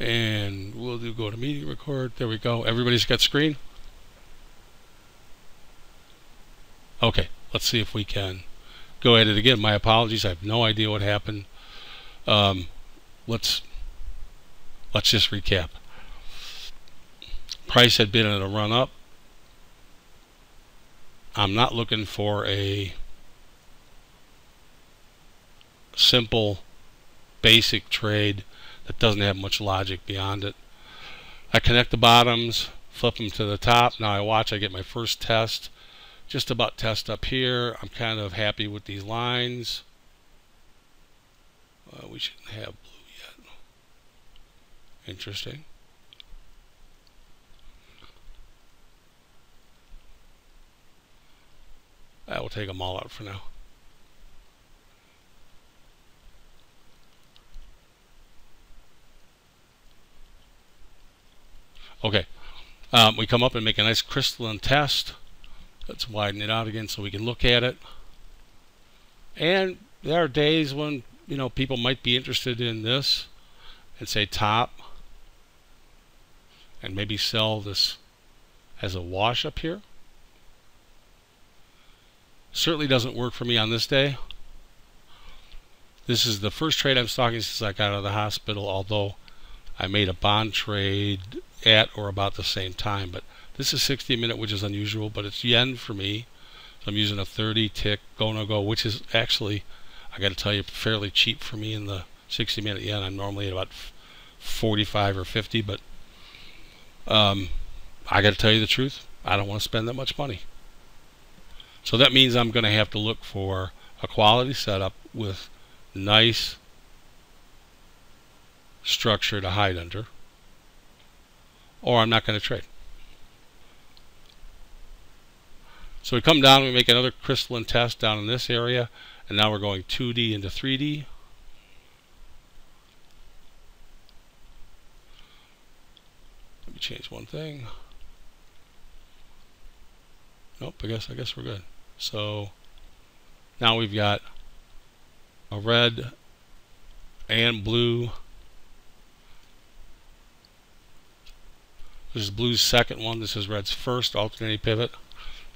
And we'll do GoToMeeting record. There we go. Everybody's got screen? Okay, let's see if we can go at it again. My apologies. I have no idea what happened. Um, let's let's just recap. Price had been in a run up. I'm not looking for a simple basic trade that doesn't have much logic beyond it. I connect the bottoms, flip them to the top. Now I watch, I get my first test. Just about test up here. I'm kind of happy with these lines. Uh, we shouldn't have blue yet. Interesting. I will take them all out for now. Okay, um, we come up and make a nice crystalline test. Let's widen it out again so we can look at it. And there are days when you know people might be interested in this and say top and maybe sell this as a wash up here. Certainly doesn't work for me on this day. This is the first trade I'm stocking since I got out of the hospital, although I made a bond trade at or about the same time. But this is 60 minute, which is unusual, but it's yen for me. So I'm using a 30 tick go no go, which is actually, I got to tell you, fairly cheap for me in the 60 minute yen. I'm normally at about 45 or 50, but um, I got to tell you the truth. I don't want to spend that much money. So that means I'm going to have to look for a quality setup with nice structure to hide under or I'm not going to trade. So we come down, we make another crystalline test down in this area, and now we're going 2D into 3D. Let me change one thing. Nope, I guess I guess we're good. So now we've got a red and blue This is blue's second one. This is red's first alternating pivot.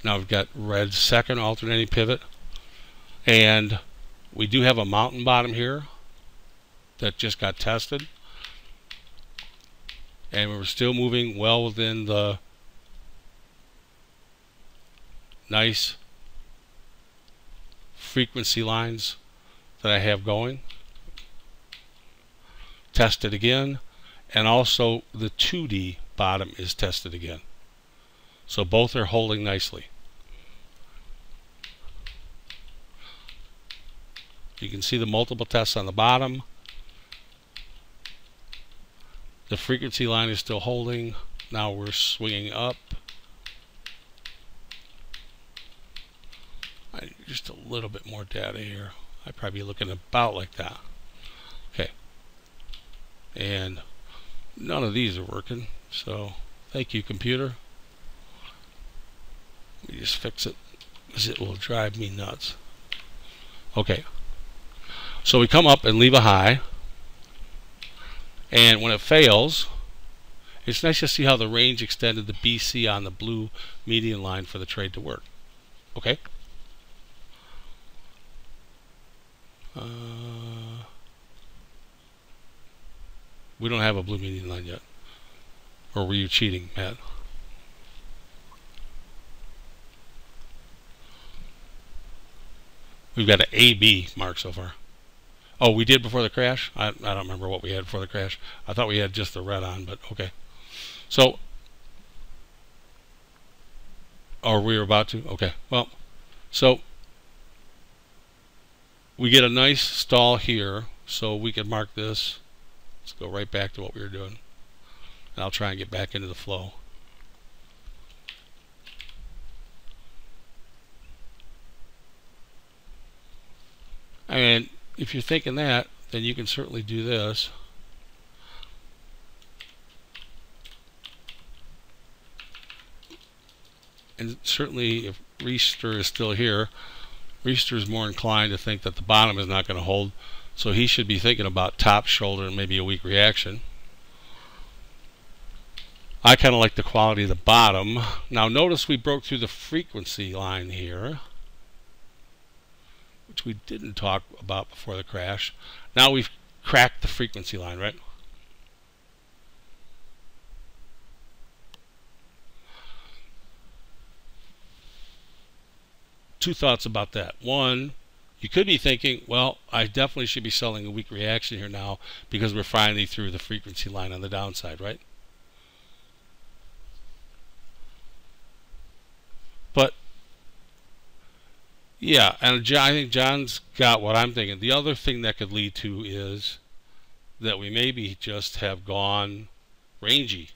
Now we've got red's second alternating pivot. And we do have a mountain bottom here that just got tested. And we're still moving well within the nice frequency lines that I have going. Test it again. And also the 2D bottom is tested again. So both are holding nicely. You can see the multiple tests on the bottom. The frequency line is still holding. Now we're swinging up. just a little bit more data here. I'd probably be looking about like that. Okay. And none of these are working. So thank you computer. Me just fix it because it will drive me nuts. Okay. So we come up and leave a high. And when it fails, it's nice to see how the range extended the BC on the blue median line for the trade to work. Okay. Uh, we don't have a blue median line yet. Or were you cheating, Matt? We've got an AB mark so far. Oh, we did before the crash? I, I don't remember what we had before the crash. I thought we had just the red on, but okay. So, or we about to? Okay. Well, so we get a nice stall here, so we can mark this. Let's go right back to what we were doing and I'll try and get back into the flow. I mean, if you're thinking that, then you can certainly do this. And certainly if Reister is still here, Reister is more inclined to think that the bottom is not going to hold. So he should be thinking about top shoulder and maybe a weak reaction. I kind of like the quality of the bottom. Now notice we broke through the frequency line here, which we didn't talk about before the crash. Now we've cracked the frequency line, right? Two thoughts about that. One, you could be thinking, well, I definitely should be selling a weak reaction here now because we're finally through the frequency line on the downside, right? But yeah, and I think John's got what I'm thinking. The other thing that could lead to is that we maybe just have gone rangy.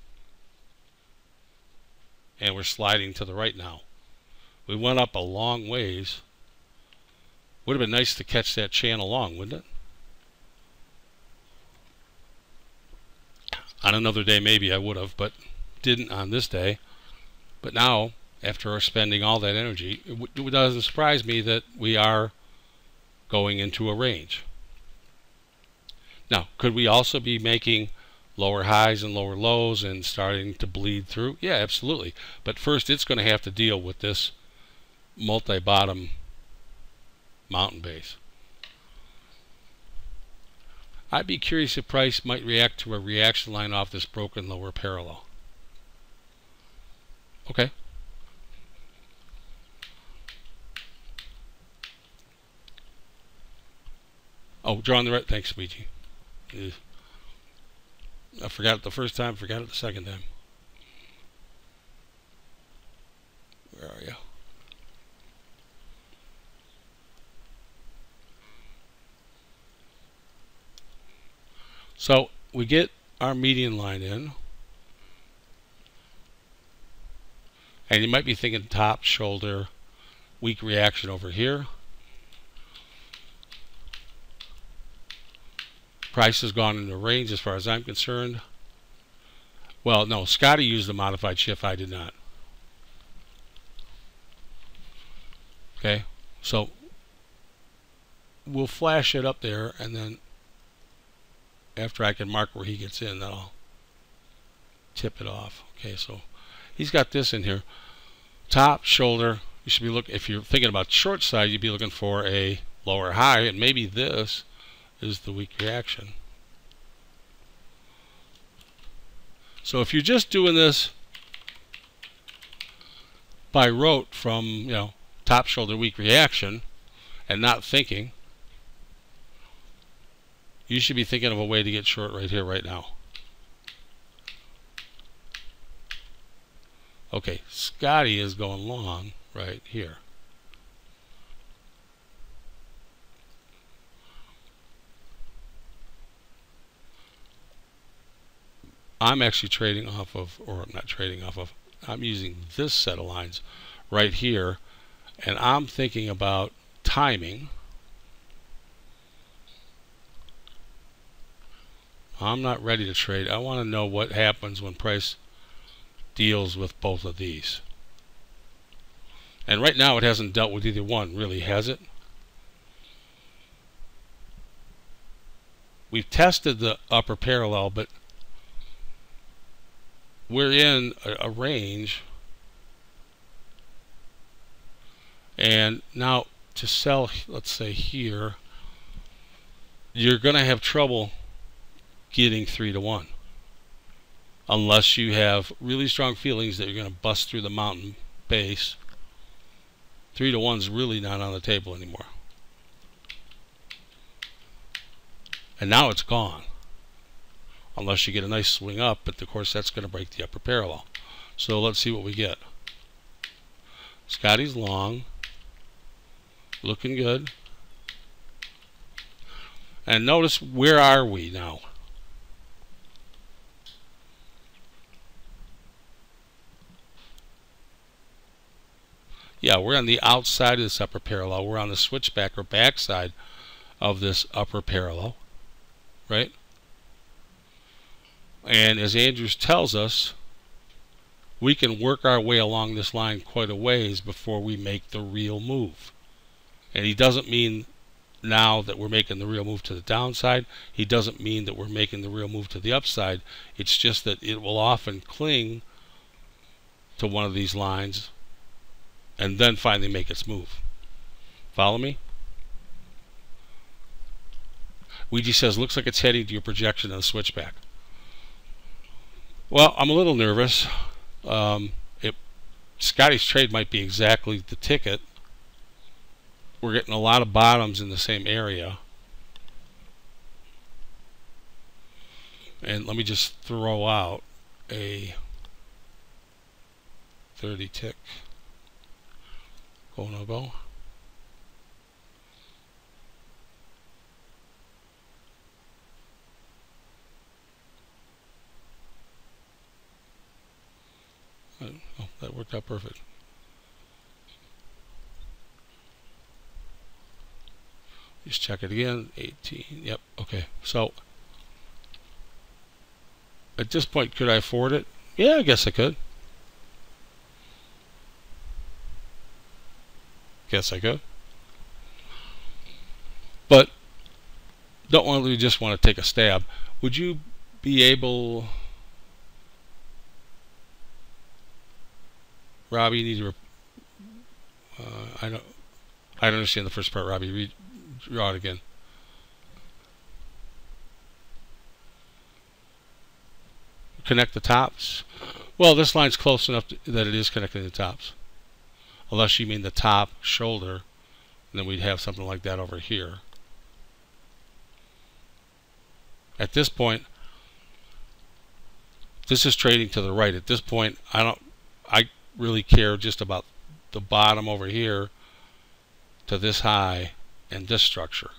And we're sliding to the right now. We went up a long ways. Would have been nice to catch that channel long, wouldn't it? On another day, maybe I would have, but didn't on this day. But now after spending all that energy, it doesn't surprise me that we are going into a range. Now, could we also be making lower highs and lower lows and starting to bleed through? Yeah, absolutely. But first, it's going to have to deal with this multi-bottom mountain base. I'd be curious if price might react to a reaction line off this broken lower parallel. Okay. Oh, drawing the right. Thanks, Luigi. I forgot it the first time, forgot it the second time. Where are you? So we get our median line in. And you might be thinking top, shoulder, weak reaction over here. Price has gone into range as far as I'm concerned. Well, no, Scotty used the modified shift. I did not. Okay, so we'll flash it up there, and then after I can mark where he gets in, then I'll tip it off. Okay, so he's got this in here. Top, shoulder. You should be looking, if you're thinking about short side, you'd be looking for a lower high, and maybe this is the weak reaction. So if you're just doing this by rote from, you know, top shoulder weak reaction and not thinking, you should be thinking of a way to get short right here, right now. Okay, Scotty is going long right here. I'm actually trading off of, or I'm not trading off of, I'm using this set of lines right here, and I'm thinking about timing. I'm not ready to trade. I want to know what happens when price deals with both of these. And right now it hasn't dealt with either one, really, has it? We've tested the upper parallel, but we're in a, a range. And now to sell let's say here you're gonna have trouble getting three to one. Unless you have really strong feelings that you're gonna bust through the mountain base. Three to one's really not on the table anymore. And now it's gone unless you get a nice swing up, but of course that's going to break the upper parallel. So let's see what we get. Scotty's long, looking good. And notice where are we now? Yeah, we're on the outside of this upper parallel. We're on the switchback or backside of this upper parallel, right? And as Andrews tells us, we can work our way along this line quite a ways before we make the real move. And he doesn't mean now that we're making the real move to the downside. He doesn't mean that we're making the real move to the upside. It's just that it will often cling to one of these lines and then finally make its move. Follow me? Ouija says, looks like it's heading to your projection on the switchback. Well, I'm a little nervous. Um, it, Scotty's trade might be exactly the ticket. We're getting a lot of bottoms in the same area. And let me just throw out a 30 tick. Go no go. Oh, that worked out perfect. Just check it again. 18. Yep. Okay. So at this point, could I afford it? Yeah, I guess I could. Guess I could. But don't want to just want to take a stab. Would you be able Robbie, you need to. Uh, I don't. I don't understand the first part, Robbie. Read, draw it again. Connect the tops. Well, this line's close enough to, that it is connecting the tops. Unless you mean the top shoulder, then we'd have something like that over here. At this point, this is trading to the right. At this point, I don't. I really care just about the bottom over here to this high and this structure.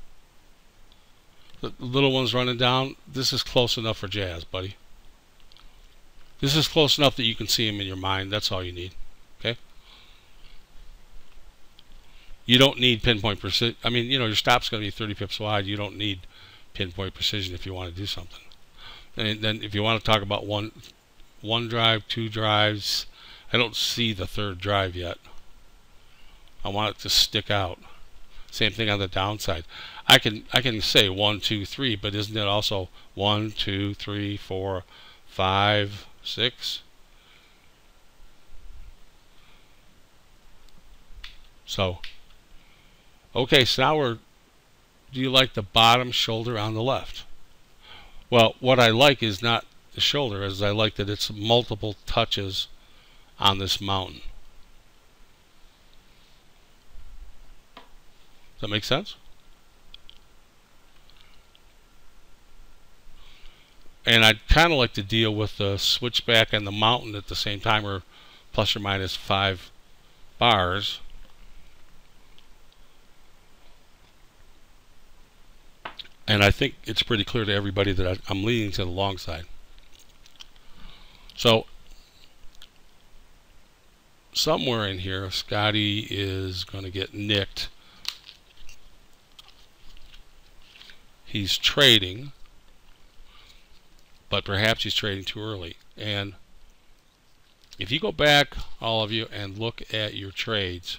The little ones running down, this is close enough for jazz, buddy. This is close enough that you can see them in your mind. That's all you need. Okay? You don't need pinpoint precision. I mean, you know, your stop's going to be 30 pips wide. You don't need pinpoint precision if you want to do something. And then if you want to talk about one one drive, two drives, I don't see the third drive yet. I want it to stick out. Same thing on the downside. I can I can say one, two, three, but isn't it also one, two, three, four, five, six? So, okay, so now we're, do you like the bottom shoulder on the left? Well, what I like is not the shoulder, as I like that it's multiple touches on this mountain. Does that make sense? And I'd kind of like to deal with the switchback and the mountain at the same time, or plus or minus five bars. And I think it's pretty clear to everybody that I'm leaning to the long side. So somewhere in here, Scotty is going to get nicked. He's trading, but perhaps he's trading too early. And if you go back, all of you, and look at your trades,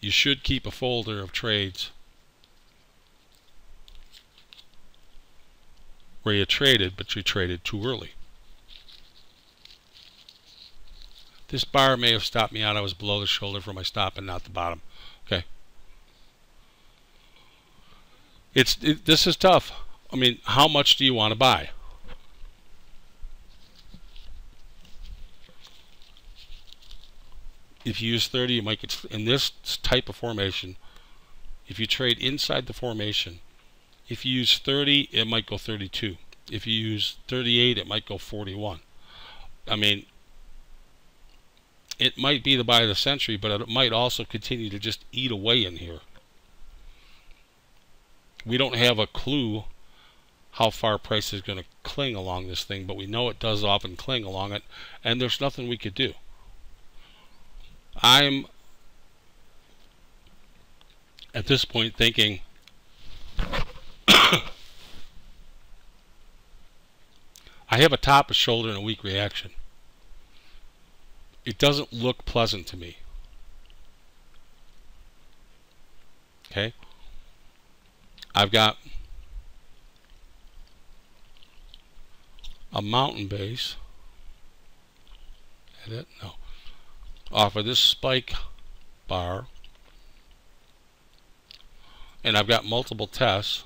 you should keep a folder of trades where you traded, but you traded too early. This bar may have stopped me out. I was below the shoulder for my stop and not the bottom. Okay. It's it, This is tough. I mean, how much do you want to buy? If you use 30, you might get, in this type of formation, if you trade inside the formation, if you use 30, it might go 32. If you use 38, it might go 41. I mean, it might be the buy of the century, but it might also continue to just eat away in here. We don't have a clue how far price is going to cling along this thing, but we know it does often cling along it, and there's nothing we could do. I'm at this point thinking I have a top, a shoulder, and a weak reaction it doesn't look pleasant to me. Okay. I've got a mountain base. Edit? No. Off of this spike bar. And I've got multiple tests.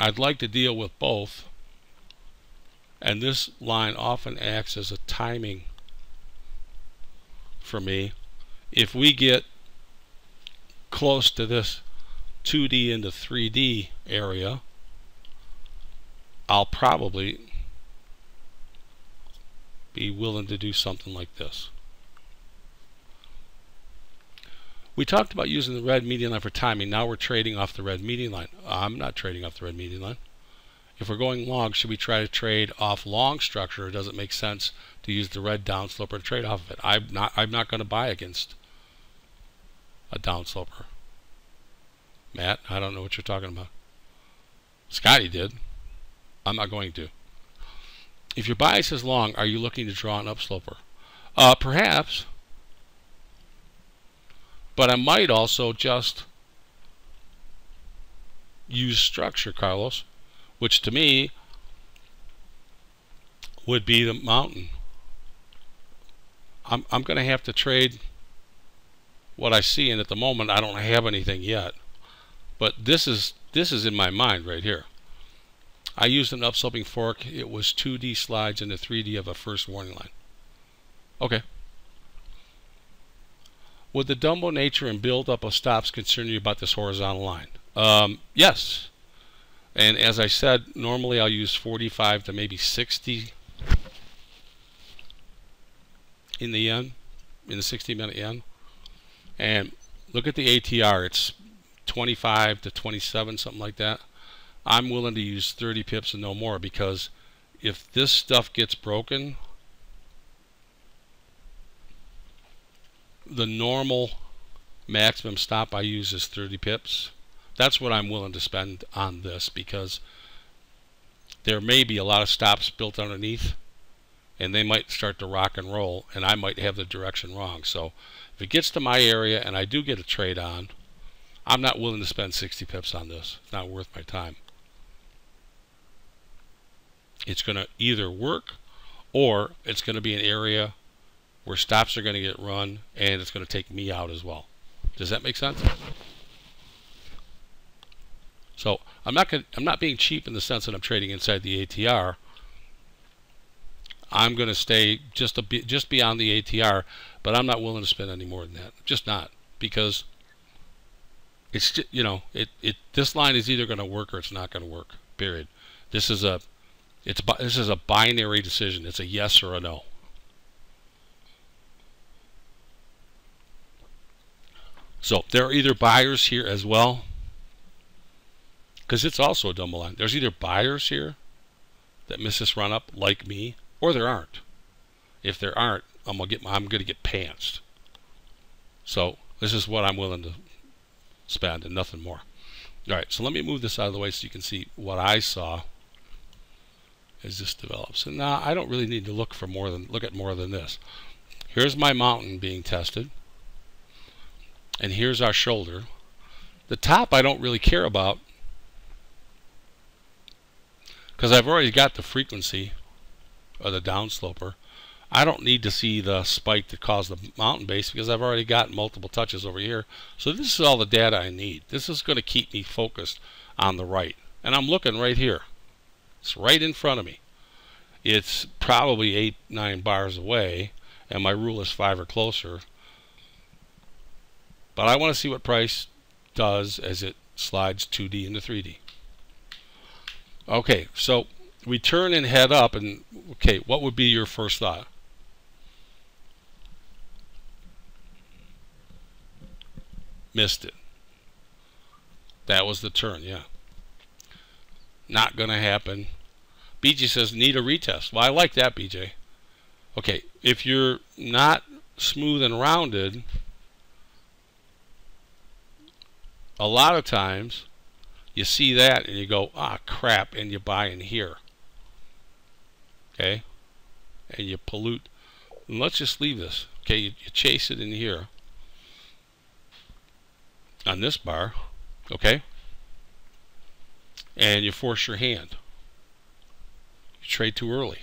I'd like to deal with both. And this line often acts as a timing for me. If we get close to this 2D into 3D area, I'll probably be willing to do something like this. We talked about using the red median line for timing. Now we're trading off the red median line. I'm not trading off the red median line. If we're going long, should we try to trade off long structure? Or does it make sense to use the red downsloper to trade off of it? I'm not. I'm not going to buy against a downsloper. Matt, I don't know what you're talking about. Scotty did. I'm not going to. If your bias is long, are you looking to draw an upsloper? Uh, perhaps. But I might also just use structure, Carlos, which to me would be the mountain. I'm, I'm going to have to trade what I see, and at the moment I don't have anything yet. But this is this is in my mind right here. I used an upsloping fork. It was 2D slides into 3D of a first warning line. Okay. Would the Dumbo nature and build up of stops concern you about this horizontal line? Um, yes. And as I said, normally I'll use 45 to maybe 60 in the yen, in the 60 minute yen. And look at the ATR. It's 25 to 27, something like that. I'm willing to use 30 pips and no more because if this stuff gets broken, the normal maximum stop I use is 30 pips. That's what I'm willing to spend on this because there may be a lot of stops built underneath and they might start to rock and roll and I might have the direction wrong. So if it gets to my area and I do get a trade on, I'm not willing to spend 60 pips on this. It's not worth my time. It's going to either work or it's going to be an area where stops are going to get run and it's going to take me out as well. Does that make sense? So I'm not gonna, I'm not being cheap in the sense that I'm trading inside the ATR. I'm going to stay just a bit just beyond the ATR, but I'm not willing to spend any more than that. Just not because it's just, you know it it this line is either going to work or it's not going to work. Period. This is a it's this is a binary decision. It's a yes or a no. So there are either buyers here as well, because it's also a Dumbo line. There's either buyers here that miss this run up like me, or there aren't. If there aren't, I'm gonna get I'm gonna get pantsed. So this is what I'm willing to spend and nothing more. All right, so let me move this out of the way so you can see what I saw as this develops. And now I don't really need to look for more than look at more than this. Here's my mountain being tested and here's our shoulder. The top I don't really care about because I've already got the frequency of the downsloper. I don't need to see the spike that caused the mountain base because I've already got multiple touches over here. So this is all the data I need. This is going to keep me focused on the right. And I'm looking right here. It's right in front of me. It's probably 8, 9 bars away, and my rule is 5 or closer. But I want to see what price does as it slides 2D into 3D. Okay, so we turn and head up, and okay, what would be your first thought? Missed it. That was the turn, yeah. Not going to happen. BJ says, need a retest. Well, I like that, BJ. Okay, if you're not smooth and rounded, a lot of times you see that and you go, ah, crap, and you buy in here. Okay? And you pollute. And let's just leave this. Okay, you, you chase it in here on this bar, okay? And you force your hand. You trade too early.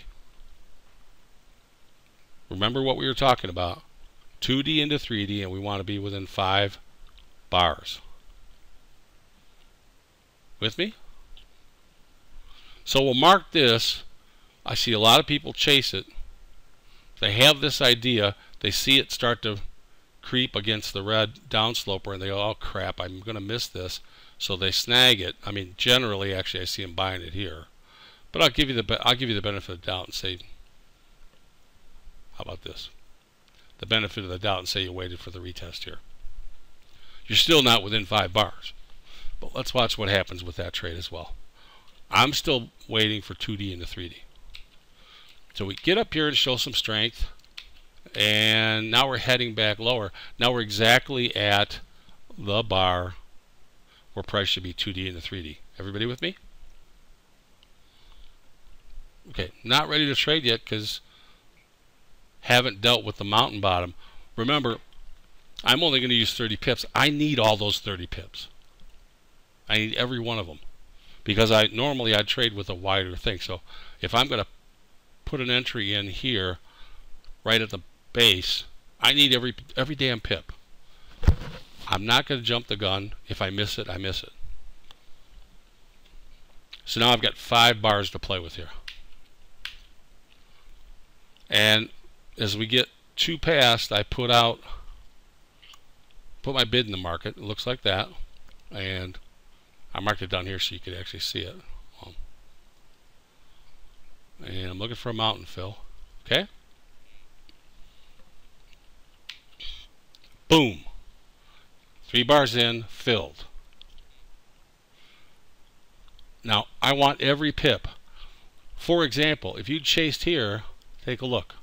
Remember what we were talking about. 2D into 3D, and we want to be within 5 bars. With me? So we'll mark this. I see a lot of people chase it. They have this idea. They see it start to creep against the red downsloper and they go, oh crap, I'm going to miss this. So they snag it. I mean, generally, actually, I see them buying it here. But I'll give you the I'll give you the benefit of the doubt and say, how about this? The benefit of the doubt and say you waited for the retest here. You're still not within five bars. But let's watch what happens with that trade as well. I'm still waiting for 2D into 3D. So we get up here and show some strength and now we're heading back lower. Now we're exactly at the bar where price should be 2D into 3D. Everybody with me? Okay, not ready to trade yet because haven't dealt with the mountain bottom. Remember, I'm only going to use 30 pips. I need all those 30 pips. I need every one of them because I normally I trade with a wider thing. So if I'm going to put an entry in here right at the base, I need every every damn pip. I'm not going to jump the gun. If I miss it, I miss it. So now I've got five bars to play with here. And as we get two past, I put out, put my bid in the market. It looks like that. And I marked it down here so you could actually see it. Um, and I'm looking for a mountain fill. Okay? Boom. Three bars in, filled. Now, I want every pip. For example, if you chased here, take a look.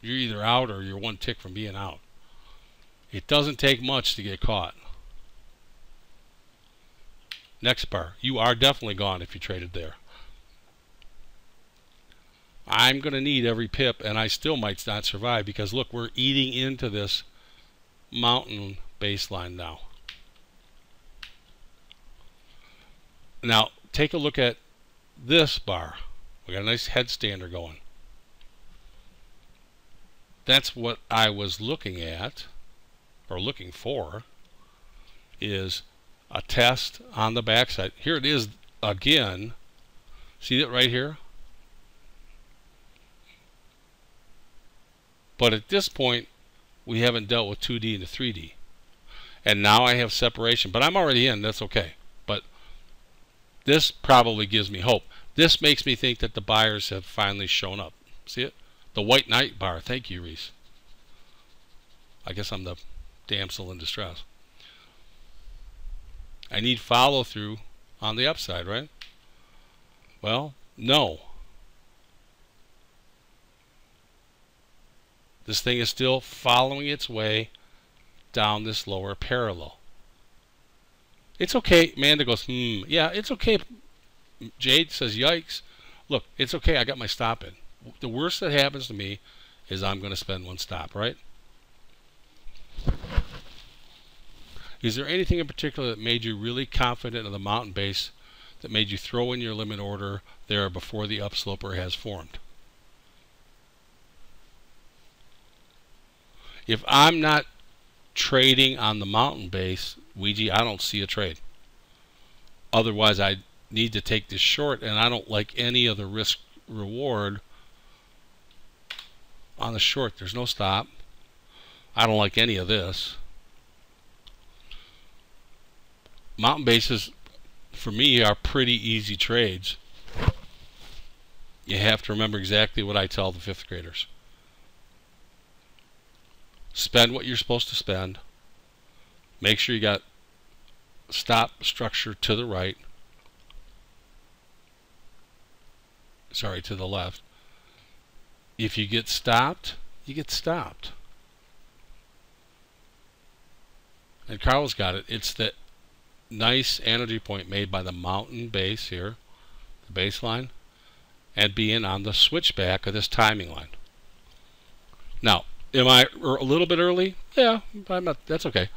You're either out or you're one tick from being out. It doesn't take much to get caught. Next bar. You are definitely gone if you traded there. I'm going to need every pip, and I still might not survive because look, we're eating into this mountain baseline now. Now, take a look at this bar. We got a nice headstander going. That's what I was looking at, or looking for, is a test on the backside. Here it is again. See it right here? But at this point, we haven't dealt with 2D into 3D. And now I have separation. But I'm already in. That's okay. But this probably gives me hope. This makes me think that the buyers have finally shown up. See it? The White Knight bar. Thank you, Reese. I guess I'm the damsel in distress. I need follow through on the upside, right? Well, no. This thing is still following its way down this lower parallel. It's okay. Amanda goes, hmm. Yeah, it's okay. Jade says, yikes. Look, it's okay. I got my stop in. The worst that happens to me is I'm going to spend one stop, right? Is there anything in particular that made you really confident of the mountain base that made you throw in your limit order there before the upsloper has formed? If I'm not trading on the mountain base, Ouija, I don't see a trade. Otherwise, I need to take this short, and I don't like any of the risk reward on the short. There's no stop. I don't like any of this. Mountain bases, for me, are pretty easy trades. You have to remember exactly what I tell the fifth graders spend what you're supposed to spend. Make sure you got stop structure to the right. Sorry, to the left. If you get stopped, you get stopped. And Carl's got it. It's the nice energy point made by the mountain base here, the baseline. and being on the switchback of this timing line. Now, am I er, a little bit early? Yeah, I'm not, that's okay.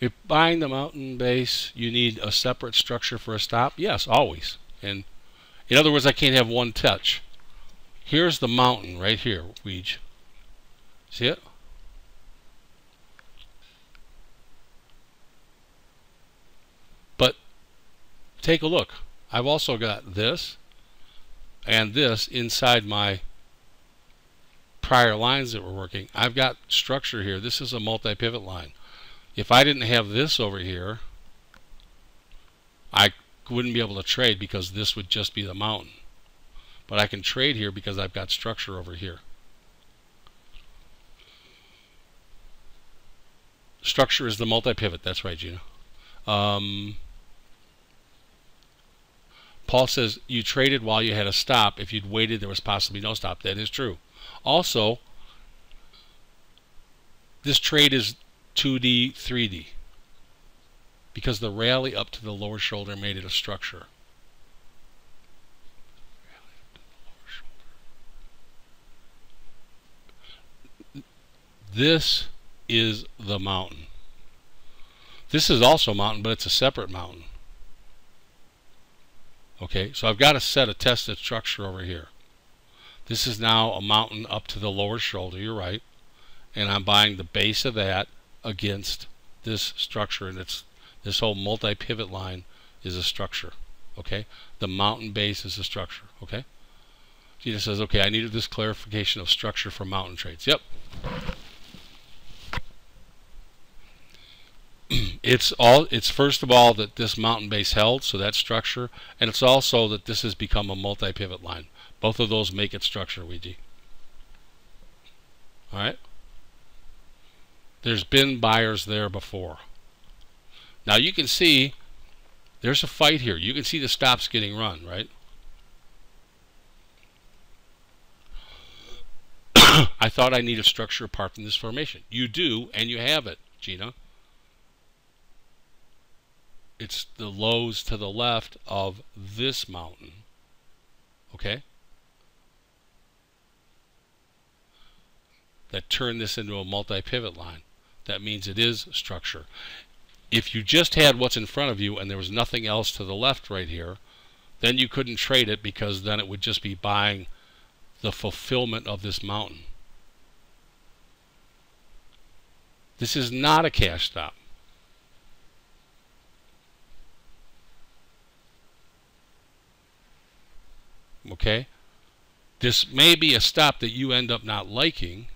If buying the mountain base, you need a separate structure for a stop? Yes, always. And in other words, I can't have one touch. Here's the mountain right here, Weege. See it? But take a look. I've also got this and this inside my prior lines that we're working. I've got structure here. This is a multi-pivot line. If I didn't have this over here, I wouldn't be able to trade because this would just be the mountain. But I can trade here because I've got structure over here. Structure is the multi-pivot. That's right, Gina. Um, Paul says you traded while you had a stop. If you'd waited, there was possibly no stop. That is true. Also, this trade is 2D, 3D because the rally up to the lower shoulder made it a structure. This is the mountain. This is also a mountain, but it's a separate mountain. Okay, so I've got to set a tested structure over here. This is now a mountain up to the lower shoulder, you're right. And I'm buying the base of that against this structure. And it's this whole multi-pivot line is a structure. Okay, the mountain base is a structure. Okay, Gina says, okay, I needed this clarification of structure for mountain trades. Yep. It's all it's first of all that this mountain base held so that structure and it's also that this has become a multi-pivot line. Both of those make it structure Ouija. All right? There's been buyers there before. Now you can see there's a fight here. You can see the stops getting run right? I thought I need a structure apart from this formation. You do and you have it Gina it's the lows to the left of this mountain. Okay? That turn this into a multi-pivot line. That means it is structure. If you just had what's in front of you and there was nothing else to the left right here, then you couldn't trade it because then it would just be buying the fulfillment of this mountain. This is not a cash stop. Okay? This may be a stop that you end up not liking.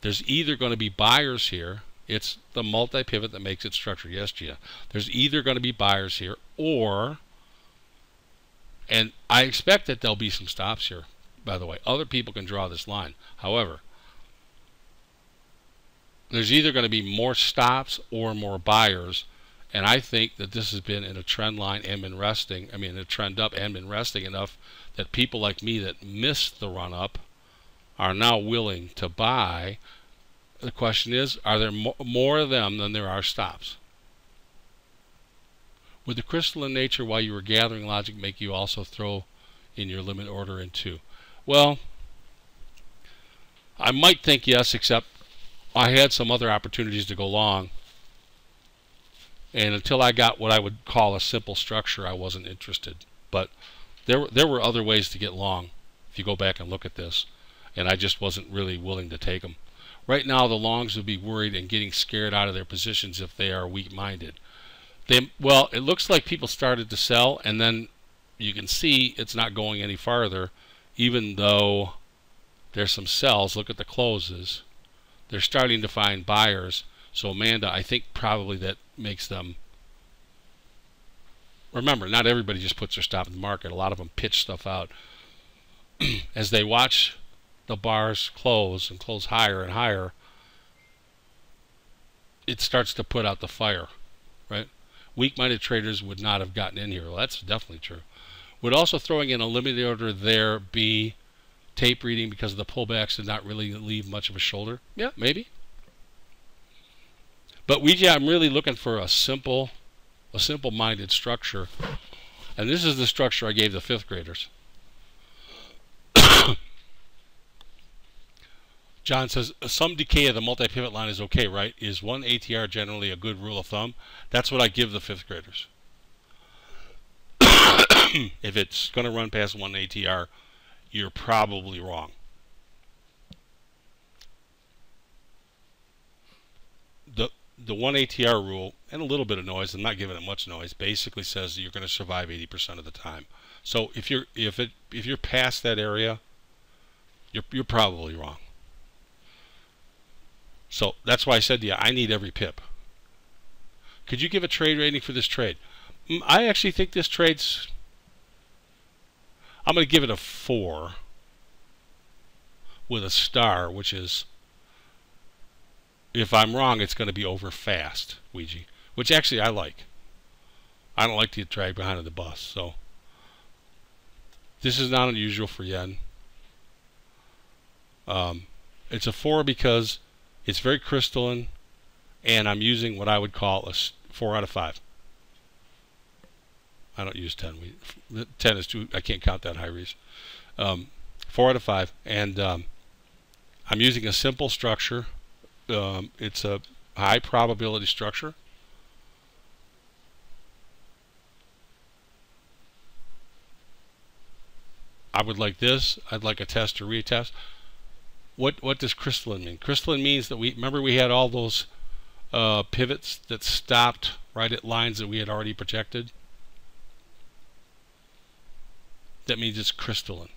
There's either going to be buyers here. It's the multi-pivot that makes it structured. Yes, Gia. There's either going to be buyers here or, and I expect that there'll be some stops here, by the way. Other people can draw this line. However, there's either going to be more stops or more buyers and I think that this has been in a trend line and been resting, I mean, a trend up and been resting enough that people like me that missed the run up are now willing to buy. The question is, are there mo more of them than there are stops? Would the crystalline nature while you were gathering logic make you also throw in your limit order in two? Well, I might think yes, except I had some other opportunities to go long and until I got what I would call a simple structure, I wasn't interested. But there, there were other ways to get long, if you go back and look at this, and I just wasn't really willing to take them. Right now, the longs would be worried and getting scared out of their positions if they are weak-minded. They, well, it looks like people started to sell, and then you can see it's not going any farther, even though there's some sells. Look at the closes. They're starting to find buyers. So Amanda, I think probably that makes them. Remember, not everybody just puts their stop in the market. A lot of them pitch stuff out as they watch the bars close and close higher and higher. It starts to put out the fire, right? Weak-minded traders would not have gotten in here. Well, that's definitely true. Would also throwing in a limited order there be tape reading because the pullbacks did not really leave much of a shoulder? Yeah, maybe. But Ouija, I'm really looking for a simple, a simple-minded structure. And this is the structure I gave the fifth graders. John says, some decay of the multi-pivot line is okay, right? Is one ATR generally a good rule of thumb? That's what I give the fifth graders. if it's going to run past one ATR, you're probably wrong. The one ATR rule and a little bit of noise, I'm not giving it much noise, basically says you're going to survive 80% of the time. So if you're if it if you're past that area, you're you're probably wrong. So that's why I said to you, I need every pip. Could you give a trade rating for this trade? Mm, I actually think this trade's. I'm going to give it a four with a star, which is. If I'm wrong, it's going to be over fast, Ouija, which actually I like. I don't like to get dragged behind the bus, so. This is not unusual for yen. Um, it's a four because it's very crystalline, and I'm using what I would call a 4 out of 5. I don't use 10. We, 10 is too, I can't count that high, Reese. Um, 4 out of 5. And um, I'm using a simple structure. Um, it's a high probability structure. I would like this. I'd like a test or retest what what does crystalline mean? Crystalline means that we remember we had all those uh, pivots that stopped right at lines that we had already projected. That means it's crystalline.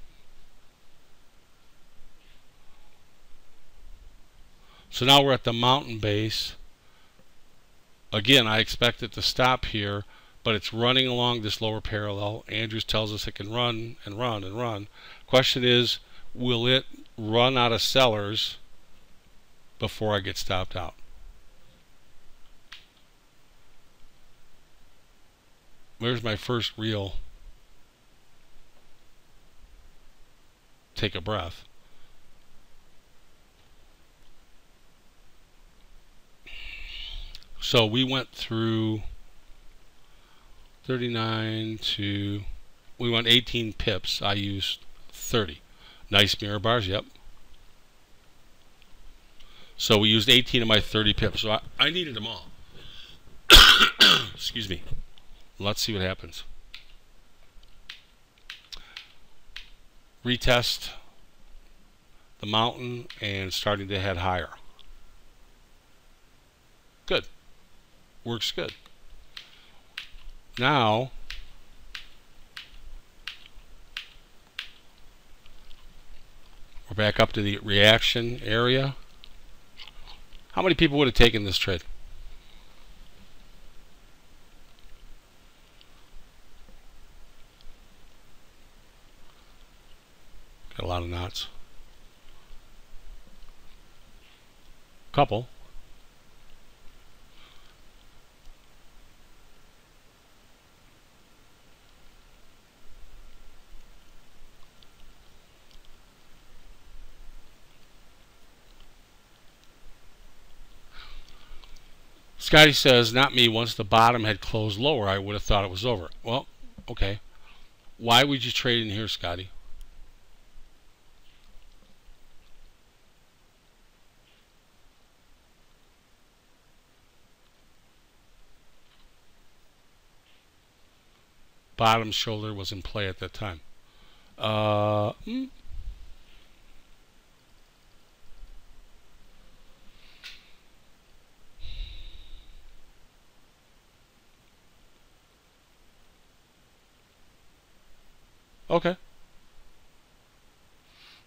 So now we're at the mountain base. Again, I expect it to stop here, but it's running along this lower parallel. Andrews tells us it can run and run and run. Question is, will it run out of sellers before I get stopped out. Where's my first real take a breath. So we went through 39 to, we went 18 pips. I used 30. Nice mirror bars, yep. So we used 18 of my 30 pips. So I, I needed them all. Excuse me. Let's see what happens. Retest the mountain and starting to head higher. Good. Works good. Now, We're back up to the reaction area. How many people would have taken this trade? Got a lot of knots. Couple. Scotty says, not me. Once the bottom had closed lower, I would have thought it was over. Well, okay. Why would you trade in here, Scotty? Bottom shoulder was in play at that time. Uh, hmm. Okay.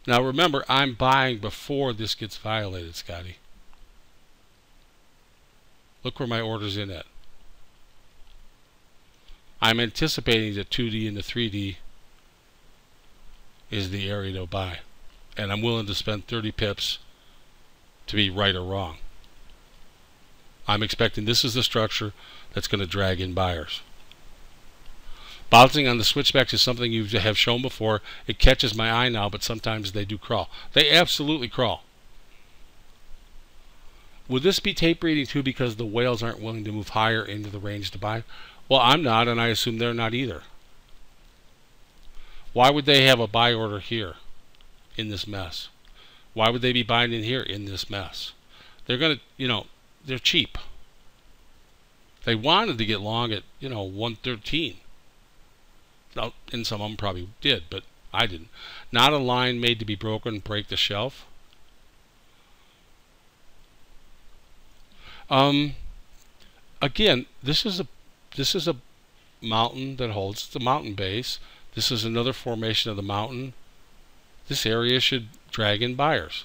Now remember, I'm buying before this gets violated, Scotty. Look where my order's in at. I'm anticipating that 2D and the 3D is the area to buy. And I'm willing to spend 30 pips to be right or wrong. I'm expecting this is the structure that's going to drag in buyers. Bouncing on the switchbacks is something you have shown before. It catches my eye now, but sometimes they do crawl. They absolutely crawl. Would this be tape reading too because the whales aren't willing to move higher into the range to buy? Well, I'm not, and I assume they're not either. Why would they have a buy order here in this mess? Why would they be buying in here in this mess? They're going to, you know, they're cheap. They wanted to get long at, you know, 113. And some of them probably did, but I didn't. Not a line made to be broken, break the shelf. Um, again, this is a this is a mountain that holds the mountain base. This is another formation of the mountain. This area should drag in buyers.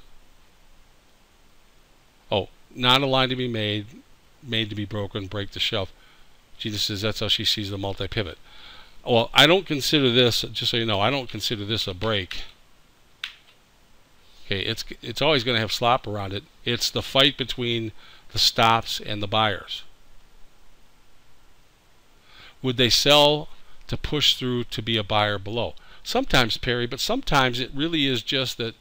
Oh, not a line to be made, made to be broken, break the shelf. Jesus says that's how she sees the multi-pivot. Well, I don't consider this, just so you know, I don't consider this a break. Okay, it's it's always going to have slop around it. It's the fight between the stops and the buyers. Would they sell to push through to be a buyer below? Sometimes, Perry, but sometimes it really is just that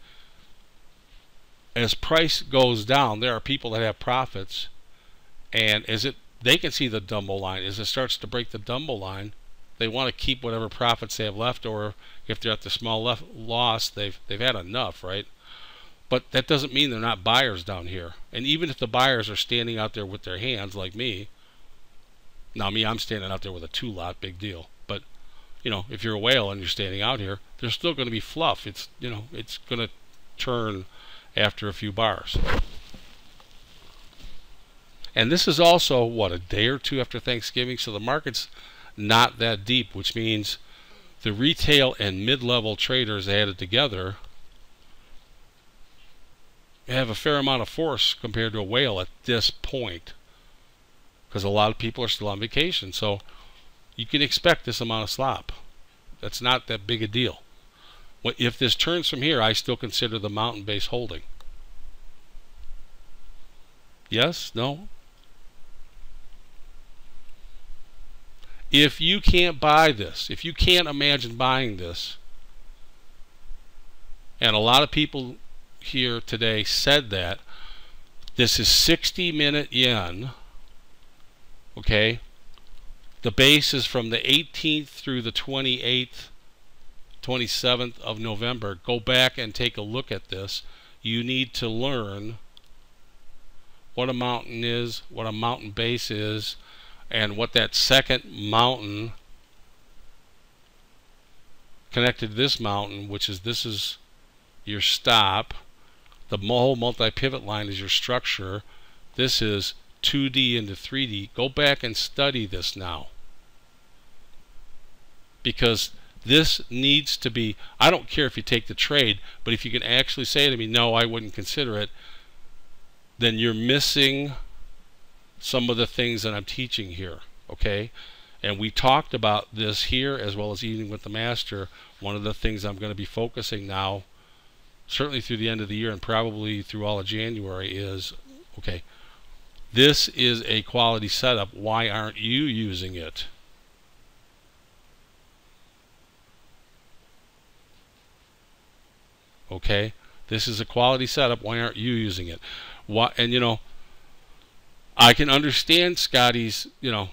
as price goes down, there are people that have profits, and as it they can see the Dumbo line. As it starts to break the Dumbo line, they want to keep whatever profits they have left, or if they're at the small left loss, they've they've had enough, right? But that doesn't mean they're not buyers down here. And even if the buyers are standing out there with their hands, like me, now me, I'm standing out there with a two lot, big deal. But you know, if you're a whale and you're standing out here, there's still going to be fluff. It's you know, it's going to turn after a few bars. And this is also what a day or two after Thanksgiving, so the market's not that deep, which means the retail and mid-level traders added together have a fair amount of force compared to a whale at this point because a lot of people are still on vacation. So you can expect this amount of slop. That's not that big a deal. If this turns from here I still consider the mountain base holding. Yes? No If you can't buy this, if you can't imagine buying this, and a lot of people here today said that, this is 60 minute yen, okay? The base is from the 18th through the 28th, 27th of November. Go back and take a look at this. You need to learn what a mountain is, what a mountain base is, and what that second mountain connected to this mountain, which is this is your stop. The whole multi-pivot line is your structure. This is 2D into 3D. Go back and study this now. Because this needs to be, I don't care if you take the trade, but if you can actually say to me, no, I wouldn't consider it, then you're missing some of the things that I'm teaching here, okay? And we talked about this here as well as eating with the master. One of the things I'm going to be focusing now, certainly through the end of the year and probably through all of January, is okay, this is a quality setup. Why aren't you using it? Okay, this is a quality setup. Why aren't you using it? Why, and you know, I can understand Scotty's, you know,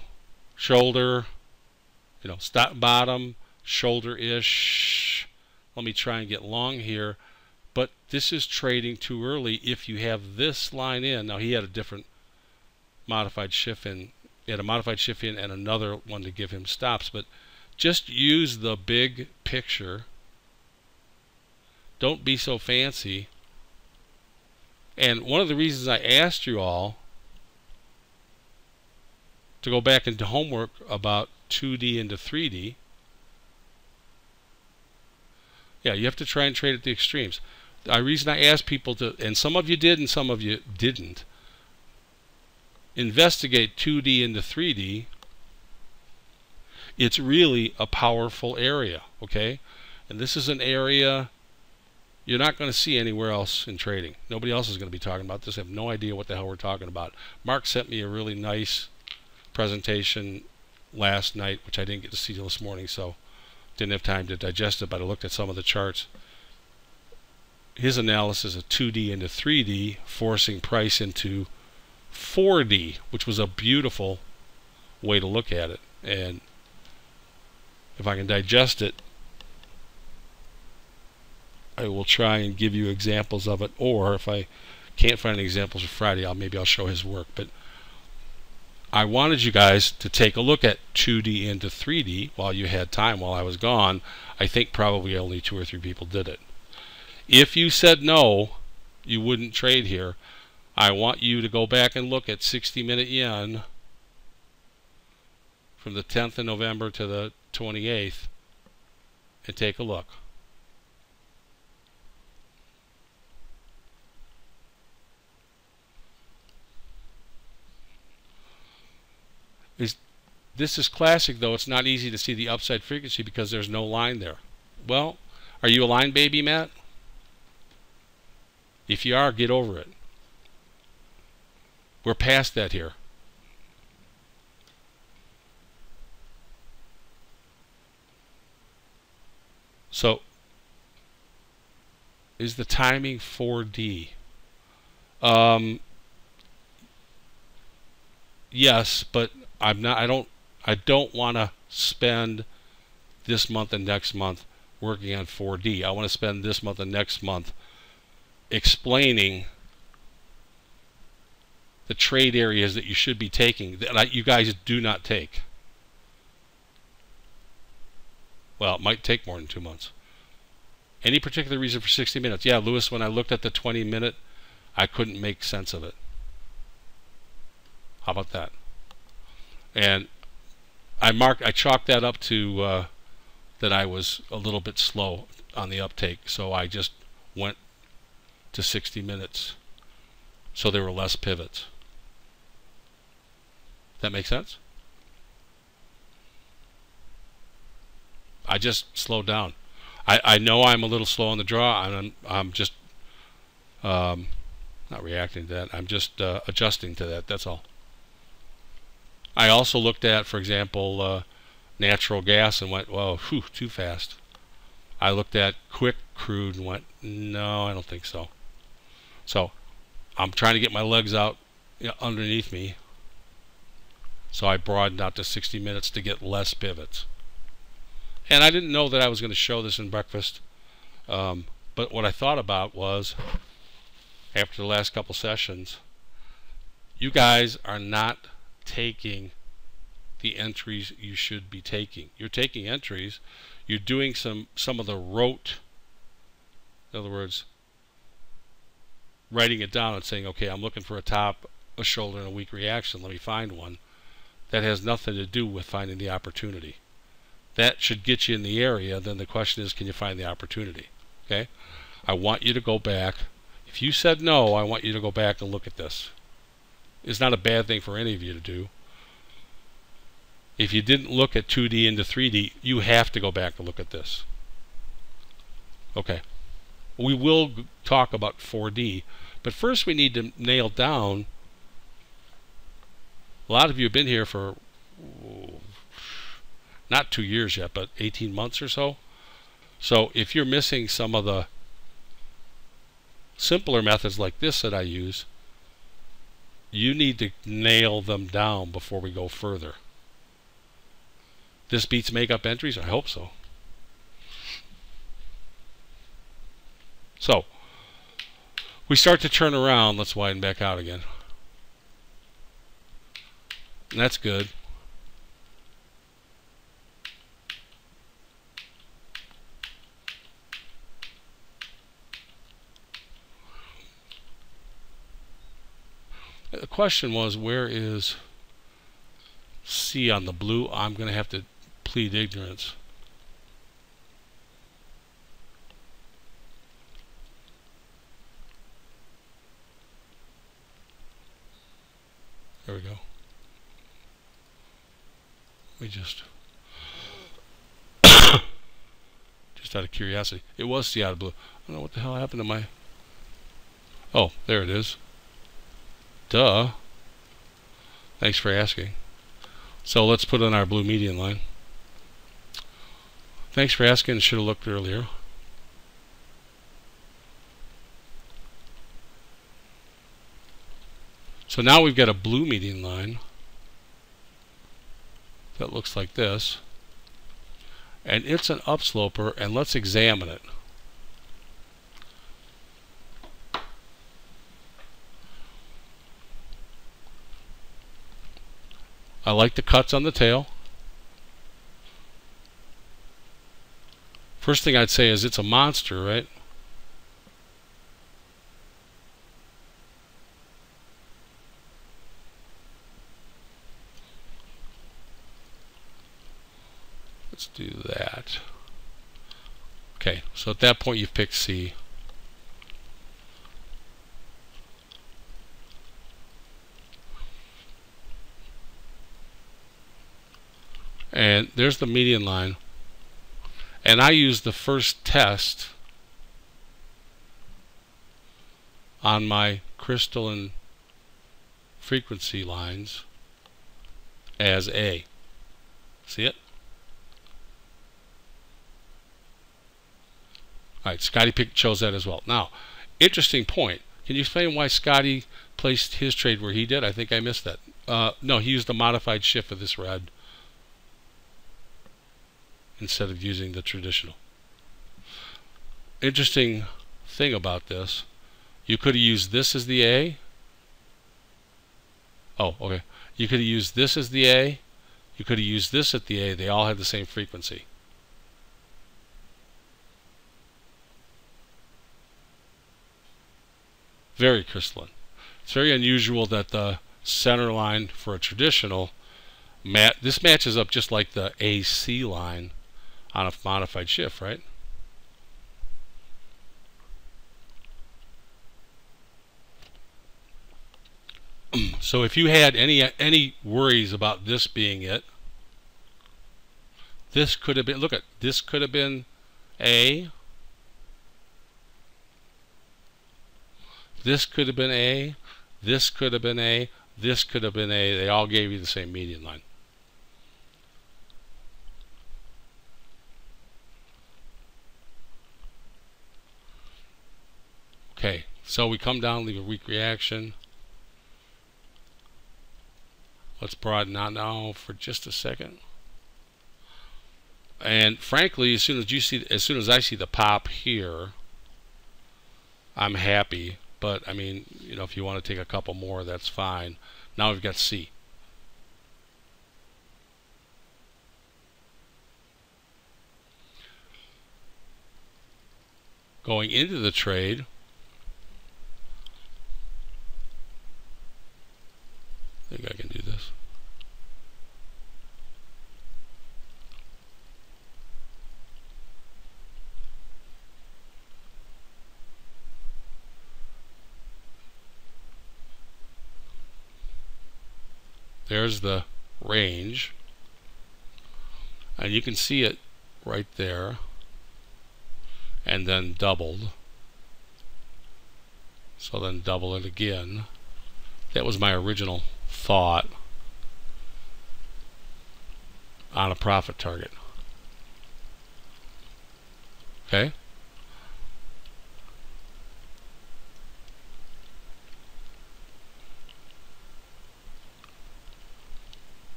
shoulder, you know, stop bottom, shoulder-ish. Let me try and get long here. But this is trading too early if you have this line in. Now he had a different modified shift in. He had a modified shift in and another one to give him stops. But just use the big picture. Don't be so fancy. And one of the reasons I asked you all to go back into homework about 2D into 3D. Yeah, you have to try and trade at the extremes. The reason I ask people to, and some of you did and some of you didn't, investigate 2D into 3D, it's really a powerful area, okay? And this is an area you're not going to see anywhere else in trading. Nobody else is going to be talking about this. I have no idea what the hell we're talking about. Mark sent me a really nice presentation last night, which I didn't get to see till this morning, so didn't have time to digest it, but I looked at some of the charts. His analysis of 2D into 3D, forcing price into 4D, which was a beautiful way to look at it. And if I can digest it, I will try and give you examples of it, or if I can't find any examples for Friday, I'll maybe I'll show his work. But I wanted you guys to take a look at 2D into 3D while you had time while I was gone. I think probably only two or three people did it. If you said no, you wouldn't trade here. I want you to go back and look at 60 minute yen from the 10th of November to the 28th and take a look. Is this is classic though it's not easy to see the upside frequency because there's no line there. Well, are you a line baby, Matt? If you are, get over it. We're past that here. So, is the timing 4D? Um, yes, but I'm not. I don't. I don't want to spend this month and next month working on 4D. I want to spend this month and next month explaining the trade areas that you should be taking that you guys do not take. Well, it might take more than two months. Any particular reason for 60 minutes? Yeah, Lewis, when I looked at the 20 minute, I couldn't make sense of it. How about that? And I marked, I chalked that up to uh, that I was a little bit slow on the uptake, so I just went to 60 minutes. So there were less pivots. That make sense? I just slowed down. I, I know I'm a little slow on the draw. I'm I'm just um, not reacting to that. I'm just uh, adjusting to that. That's all. I also looked at, for example, uh, natural gas and went, "Whoa, whew, too fast." I looked at quick crude and went, "No, I don't think so." So I'm trying to get my legs out you know, underneath me. So I broadened out to 60 minutes to get less pivots. And I didn't know that I was going to show this in breakfast. Um, but what I thought about was, after the last couple sessions, you guys are not taking the entries you should be taking. You're taking entries. You're doing some some of the rote. In other words, writing it down and saying, okay, I'm looking for a top, a shoulder, and a weak reaction. Let me find one. That has nothing to do with finding the opportunity. That should get you in the area. Then the question is, can you find the opportunity? Okay? I want you to go back. If you said no, I want you to go back and look at this. It's not a bad thing for any of you to do. If you didn't look at 2D into 3D, you have to go back and look at this. Okay. We will talk about 4D, but first we need to nail down. A lot of you have been here for not two years yet, but 18 months or so. So if you're missing some of the simpler methods like this that I use, you need to nail them down before we go further. This beats makeup entries? I hope so. So, we start to turn around. Let's widen back out again. And that's good. The question was, where is C on the blue? I'm going to have to plead ignorance. There we go. We just just out of curiosity. It was Seattle Blue. I don't know what the hell happened to my Oh, there it is. Duh. Thanks for asking. So let's put in our blue median line. Thanks for asking. Should have looked earlier. So now we've got a blue median line that looks like this. And it's an upsloper, and let's examine it. I like the cuts on the tail. First thing I'd say is it's a monster, right? Let's do that. Okay, so at that point you've picked C. And there's the median line. And I use the first test on my crystalline frequency lines as A. See it? All right, Scotty Pick chose that as well. Now, interesting point. Can you explain why Scotty placed his trade where he did? I think I missed that. Uh, no, he used the modified shift of this red instead of using the traditional. Interesting thing about this, you could have used this as the A. Oh, okay. You could have used this as the A. You could have used this at the A. They all had the same frequency. very crystalline. It's very unusual that the center line for a traditional mat this matches up just like the AC line on a modified shift, right? so if you had any any worries about this being it, this could have been look at this could have been A This could have been A. This could have been A. This could have been A. They all gave you the same median line. Okay, so we come down, leave a weak reaction. Let's broaden out now for just a second. And frankly, as soon as you see, as soon as I see the pop here, I'm happy but I mean, you know, if you want to take a couple more, that's fine. Now we've got C. Going into the trade, Think I can do this. there's the range. And you can see it right there. And then doubled. So then double it again. That was my original thought on a profit target. Okay?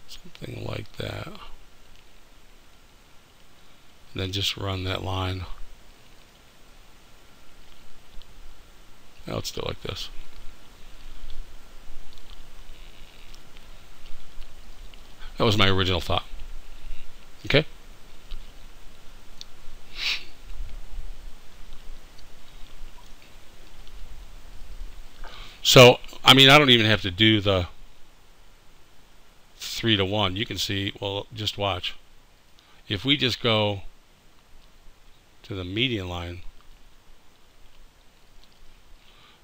Something like that. And then just run that line. Now let's do it like this that was my original thought okay so I mean I don't even have to do the 3 to 1, you can see, well, just watch. If we just go to the median line,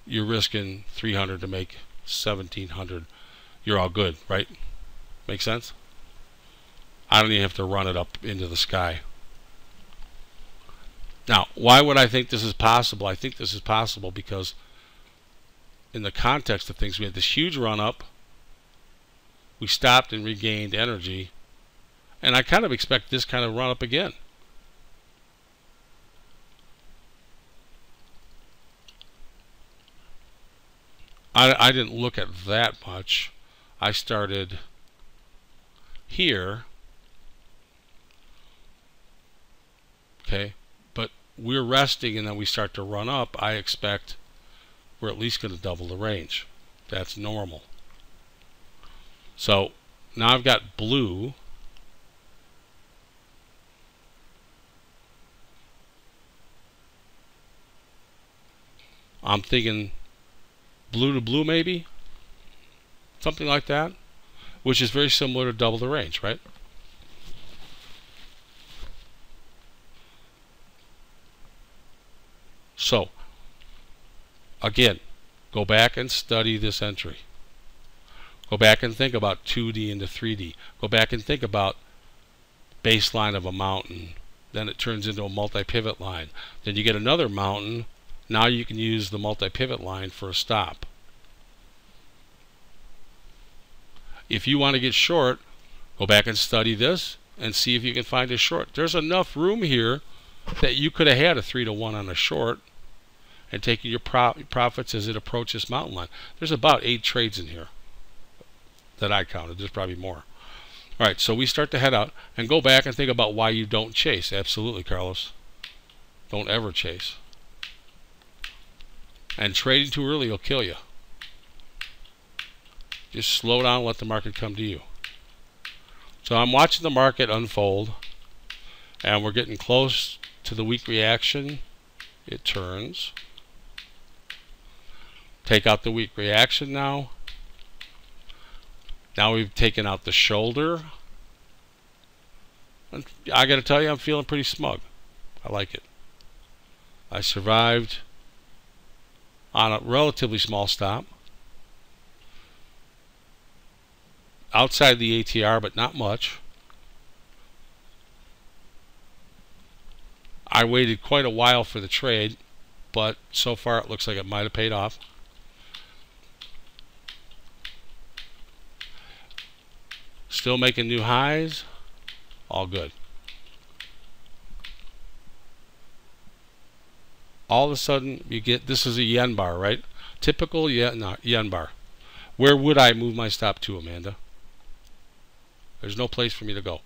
you're risking 300 to make 1700. You're all good, right? Make sense? I don't even have to run it up into the sky. Now, why would I think this is possible? I think this is possible because in the context of things, we had this huge run up we stopped and regained energy. And I kind of expect this kind of run up again. I, I didn't look at that much. I started here. Okay. But we're resting and then we start to run up. I expect we're at least going to double the range. That's normal. So now I've got blue. I'm thinking blue to blue maybe something like that which is very similar to double the range right so again go back and study this entry. Go back and think about 2D into 3D go back and think about baseline of a mountain. Then it turns into a multi-pivot line. Then you get another mountain. Now you can use the multi-pivot line for a stop. If you want to get short, go back and study this and see if you can find a short. There's enough room here that you could have had a 3 to 1 on a short and taking your pro profits as it approaches mountain line. There's about 8 trades in here that I counted. There's probably more. All right, so we start to head out and go back and think about why you don't chase. Absolutely, Carlos. Don't ever chase. And trading too early will kill you. Just slow down let the market come to you. So I'm watching the market unfold. And we're getting close to the weak reaction. It turns. Take out the weak reaction now. Now we've taken out the shoulder. I got to tell you, I'm feeling pretty smug. I like it. I survived on a relatively small stop. Outside the ATR, but not much. I waited quite a while for the trade, but so far it looks like it might have paid off. Still making new highs. All good. all of a sudden you get this is a yen bar, right? Typical yen, no, yen bar. Where would I move my stop to, Amanda? There's no place for me to go.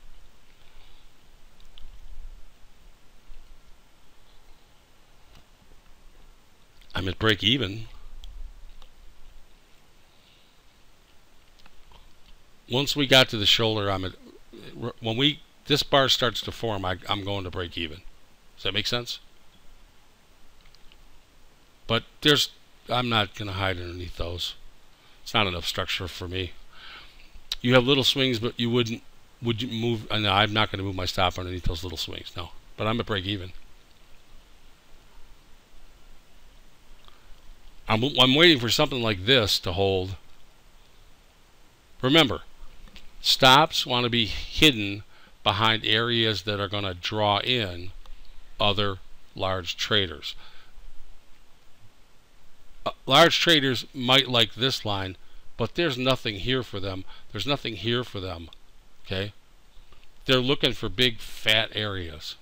I'm at break even. Once we got to the shoulder, I'm at when we this bar starts to form, I, I'm going to break even. Does that make sense? But there's, I'm not going to hide underneath those. It's not enough structure for me. You have little swings, but you wouldn't, would you move, know I'm not going to move my stop underneath those little swings, no. But I'm at break even. I'm, I'm waiting for something like this to hold. Remember, stops want to be hidden behind areas that are going to draw in other large traders. Uh, large traders might like this line, but there's nothing here for them. There's nothing here for them. Okay? They're looking for big fat areas.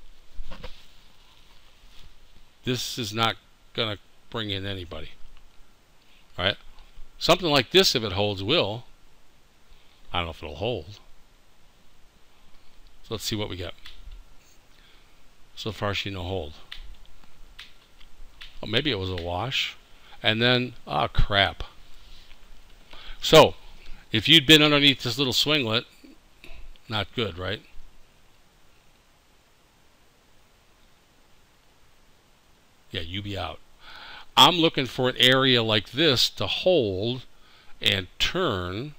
This is not going to bring in anybody. All right? Something like this, if it holds, will. I don't know if it'll hold. So let's see what we get. So far, she no hold. Oh, maybe it was a wash and then, oh, crap. So, if you'd been underneath this little swinglet, not good, right? Yeah, you be out. I'm looking for an area like this to hold and turn.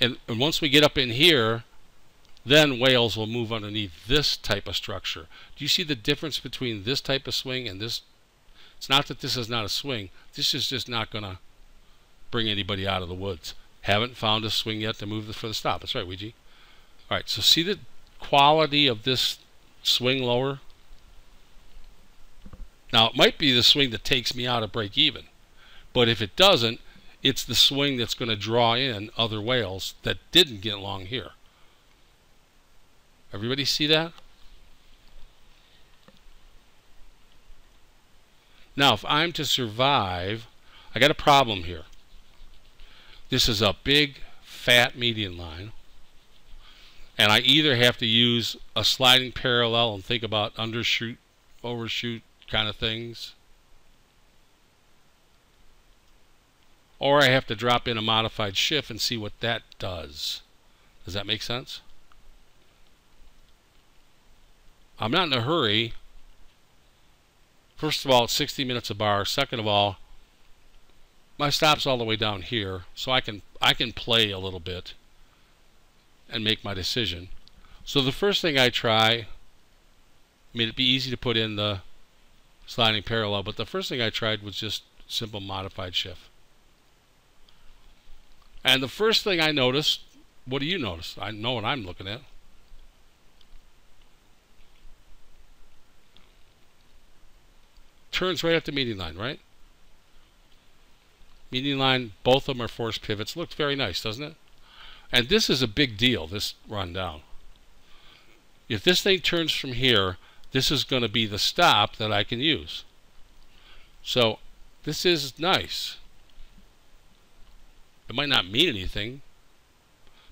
And, and once we get up in here, then whales will move underneath this type of structure. Do you see the difference between this type of swing and this? It's not that this is not a swing. This is just not going to bring anybody out of the woods. Haven't found a swing yet to move for the stop. That's right, Ouija. All right, so see the quality of this swing lower? Now, it might be the swing that takes me out of break even. But if it doesn't, it's the swing that's going to draw in other whales that didn't get along here. Everybody see that? Now, if I'm to survive, I got a problem here. This is a big, fat median line. And I either have to use a sliding parallel and think about undershoot, overshoot kind of things. Or I have to drop in a modified shift and see what that does. Does that make sense? I'm not in a hurry. First of all, it's 60 minutes a bar. Second of all, my stop's all the way down here, so I can I can play a little bit and make my decision. So the first thing I try, I mean it'd be easy to put in the sliding parallel, but the first thing I tried was just simple modified shift. And the first thing I noticed, what do you notice? I know what I'm looking at. Turns right at the median line, right? Median line, both of them are forced pivots. Looks very nice, doesn't it? And this is a big deal, this run down. If this thing turns from here, this is going to be the stop that I can use. So this is nice. It might not mean anything,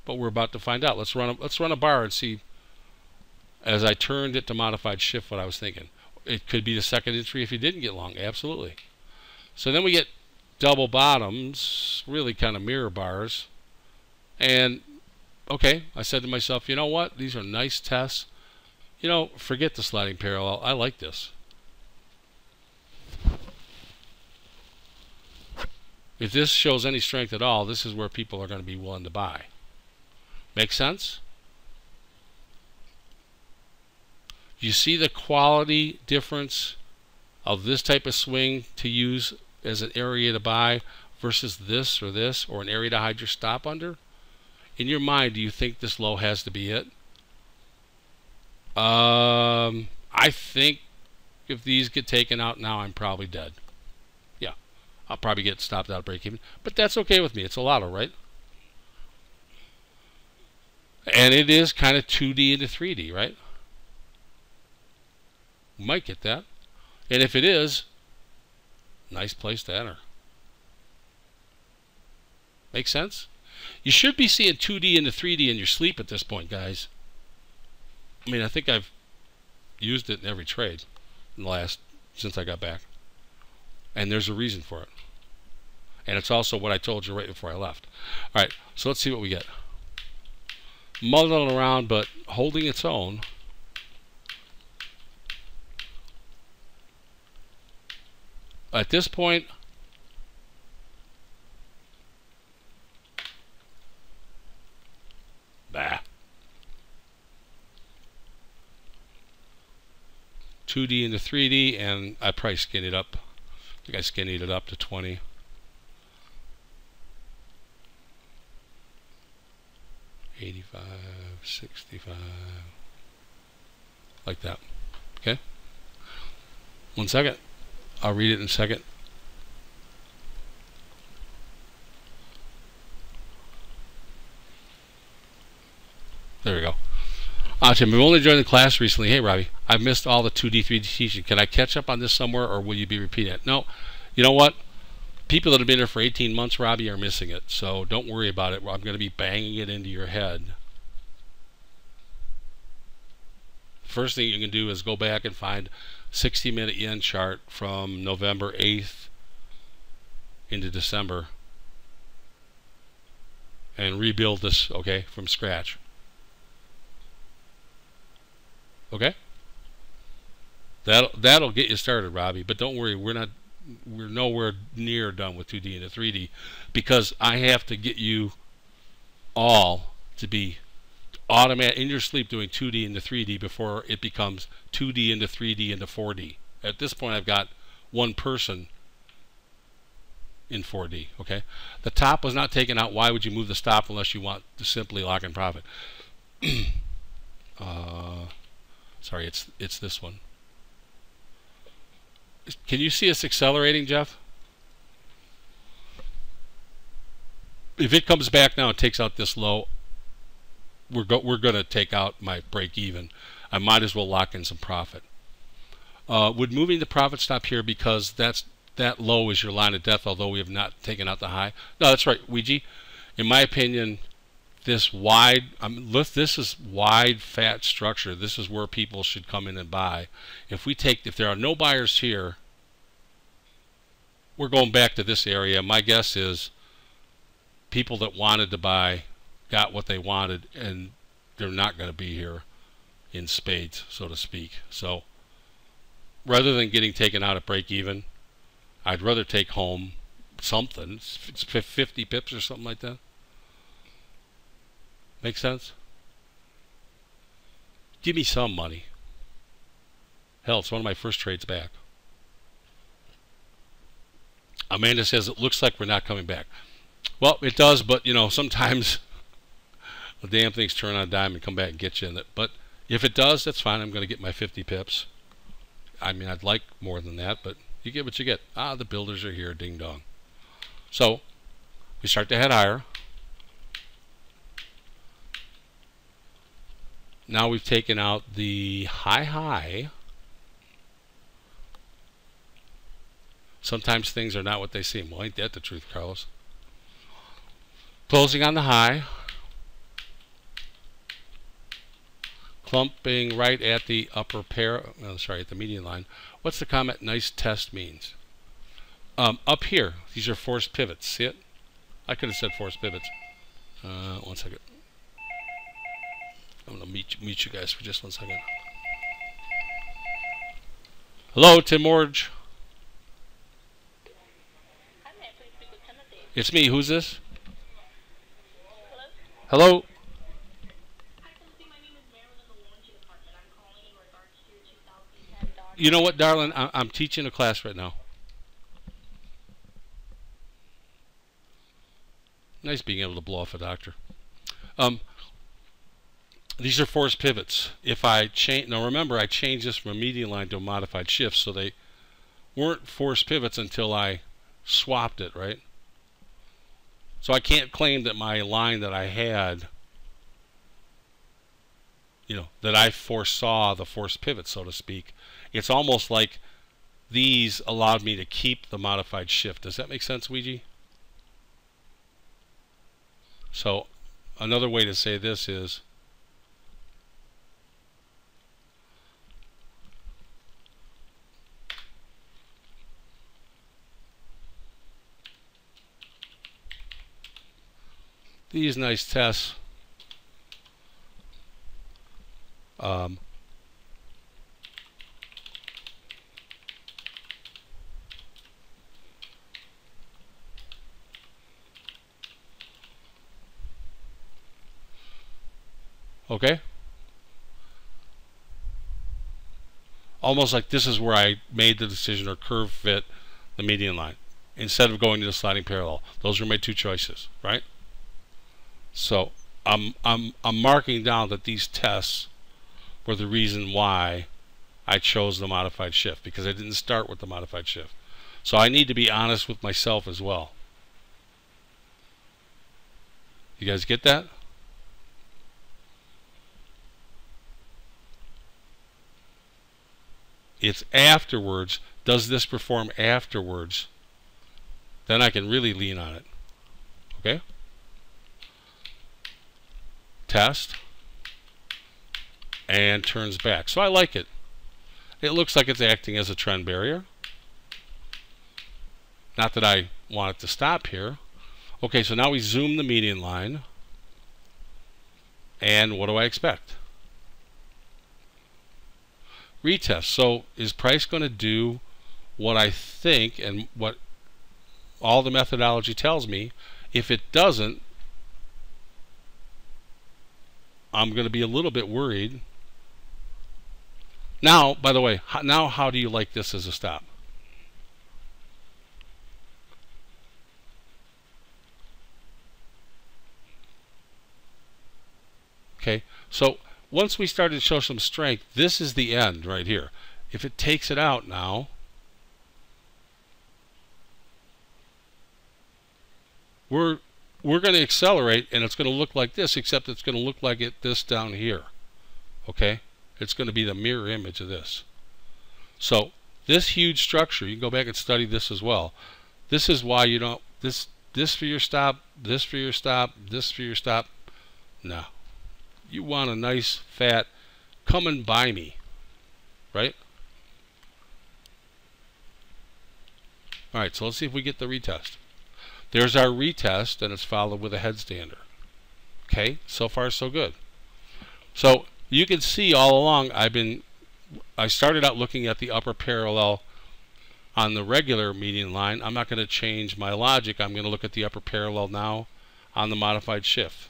but we're about to find out. Let's run a, let's run a bar and see as I turned it to modified shift what I was thinking. It could be the second entry if you didn't get long. Absolutely. So then we get double bottoms, really kind of mirror bars. And okay, I said to myself, you know what? These are nice tests. You know, forget the sliding parallel. I like this. If this shows any strength at all, this is where people are going to be willing to buy. Make sense? You see the quality difference of this type of swing to use as an area to buy versus this or this or an area to hide your stop under? In your mind, do you think this low has to be it? Um, I think if these get taken out now, I'm probably dead. I'll probably get stopped out break even, but that's okay with me. It's a lotto, right? And it is kind of 2D into 3D, right? Might get that. And if it is, Nice place to enter. Make sense? You should be seeing 2D into 3D in your sleep at this point, guys. I mean, I think I've used it in every trade in the last since I got back. And there's a reason for it. And it's also what I told you right before I left. All right, so let's see what we get. Muddling around, but holding its own. at this point, bah. 2D into 3D, and I probably skinned it up. I think I skinnied it up to 20. Eighty-five, sixty-five, like that. Okay. One second. I'll read it in a second. There we go. Uh, Tim, we've only joined the class recently. Hey, Robbie, I've missed all the 2D, 3D teaching. Can I catch up on this somewhere, or will you be repeating it? No. You know what? People that have been here for 18 months, Robbie, are missing it. So don't worry about it. I'm going to be banging it into your head. First thing you can do is go back and find 60 minute yen chart from November 8th into December and rebuild this okay from scratch okay that'll that'll get you started Robbie but don't worry we're not we're nowhere near done with 2D into 3D because I have to get you all to be automatic in your sleep doing 2D into 3D before it becomes 2D into 3D into 4D. At this point, I've got one person in 4D. Okay, the top was not taken out. Why would you move the stop unless you want to simply lock in profit? uh, sorry, it's it's this one. Can you see us accelerating, Jeff? If it comes back now and takes out this low, we're go we're going to take out my break even. I might as well lock in some profit. Uh, would moving the profit stop here because that's that low is your line of death, although we have not taken out the high. No, that's right, Ouija. In my opinion, this wide, um, this is wide, fat structure. This is where people should come in and buy. If we take, if there are no buyers here, we're going back to this area. My guess is people that wanted to buy got what they wanted, and they're not going to be here in spades, so to speak. So rather than getting taken out at break even, I'd rather take home something. It's 50 pips or something like that. Make sense? Give me some money. Hell, it's one of my first trades back. Amanda says it looks like we're not coming back. Well, it does, but you know, sometimes the damn things turn on a dime and come back and get you in it. But if it does, that's fine. I'm going to get my 50 pips. I mean, I'd like more than that, but you get what you get. Ah, the builders are here, ding dong. So we start to head higher. Now we've taken out the high high. Sometimes things are not what they seem. Well, ain't that the truth, Carlos? Closing on the high. Clumping right at the upper pair, oh, sorry, at the median line. What's the comment nice test means? Um, up here, these are forced pivots. See it? I could have said forced pivots. Uh, one second. I'm to meet, meet you guys for just one second. Hello, Tim Morge. It's me. Who's this? Hello? Hello? You know what, darling? I I'm teaching a class right now. Nice being able to blow off a doctor. Um, these are forced pivots. If I change, now remember I changed this from a median line to a modified shift, so they weren't forced pivots until I swapped it, right? So I can't claim that my line that I had, you know, that I foresaw the forced pivot, so to speak. It's almost like these allowed me to keep the modified shift. Does that make sense, Ouija? So another way to say this is these nice tests um, okay? Almost like this is where I made the decision or curve fit the median line instead of going to the sliding parallel. Those are my two choices right so I'm I'm I'm marking down that these tests were the reason why I chose the modified shift because I didn't start with the modified shift. So I need to be honest with myself as well. You guys get that? It's afterwards. Does this perform afterwards? Then I can really lean on it. Okay? Test and turns back. So I like it. It looks like it's acting as a trend barrier. Not that I want it to stop here. Okay, so now we zoom the median line. And what do I expect? Retest. So is price going to do what I think and what all the methodology tells me? If it doesn't, I'm going to be a little bit worried. Now, by the way, now how do you like this as a stop? Okay, so once we started to show some strength, this is the end right here. If it takes it out now, we're we're going to accelerate and it's going to look like this except it's going to look like it this down here okay? It's going to be the mirror image of this. So this huge structure you can go back and study this as well. This is why you don't this this for your stop this for your stop this for your stop. No. You want a nice fat come and buy me right? All right so let's see if we get the retest There's our retest, and it's followed with a headstander. Okay, so far so good. So you can see all along I've been I started out looking at the upper parallel on the regular median line. I'm not going to change my logic. I'm going to look at the upper parallel now on the modified shift.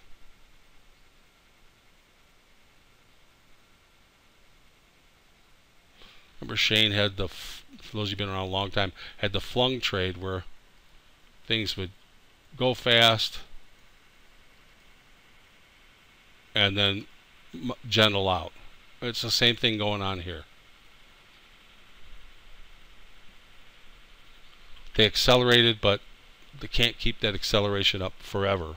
Remember Shane had the, for those of you who've been around a long time, had the flung trade where things would go fast and then gentle out. It's the same thing going on here. They accelerated, but they can't keep that acceleration up forever.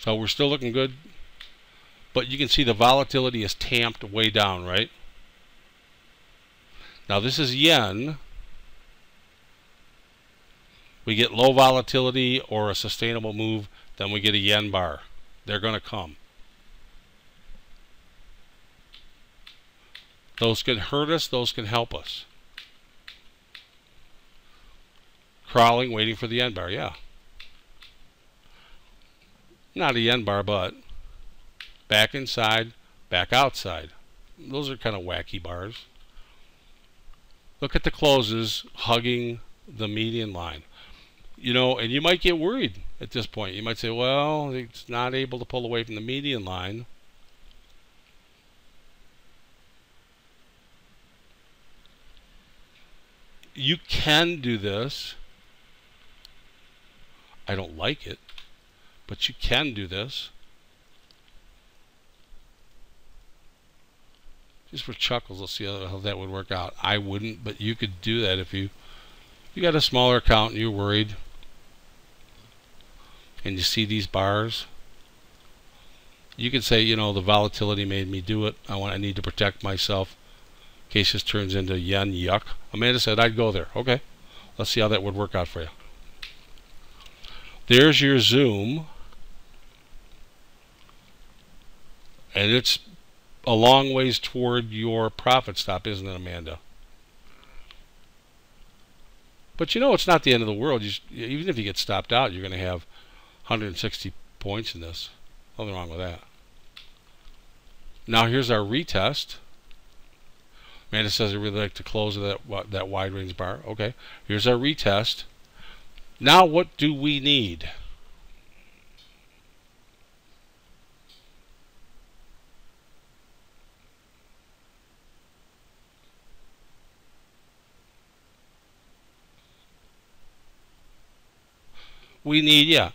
So we're still looking good. But you can see the volatility is tamped way down, right? Now this is yen. We get low volatility or a sustainable move, then we get a yen bar. They're going to come. Those can hurt us, those can help us. Crawling, waiting for the yen bar, yeah. Not a yen bar, but back inside, back outside. Those are kind of wacky bars. Look at the closes hugging the median line. You know, and you might get worried at this point. You might say, well, it's not able to pull away from the median line. You can do this. I don't like it, but you can do this. Just for chuckles, let's see how, that would work out. I wouldn't, but you could do that if you you got a smaller account and you're worried. And you see these bars. You could say you know the volatility made me do it. I want I need to protect myself in case this turns into yen yuck. Amanda said I'd go there. Okay. Let's see how that would work out for you. There's your zoom. And it's a long ways toward your profit stop isn't it Amanda but you know it's not the end of the world you, even if you get stopped out you're going to have 160 points in this. Nothing wrong with that. Now here's our retest. Amanda says I really like to close that that wide range bar. Okay, here's our retest. Now what do we need? We need, yeah,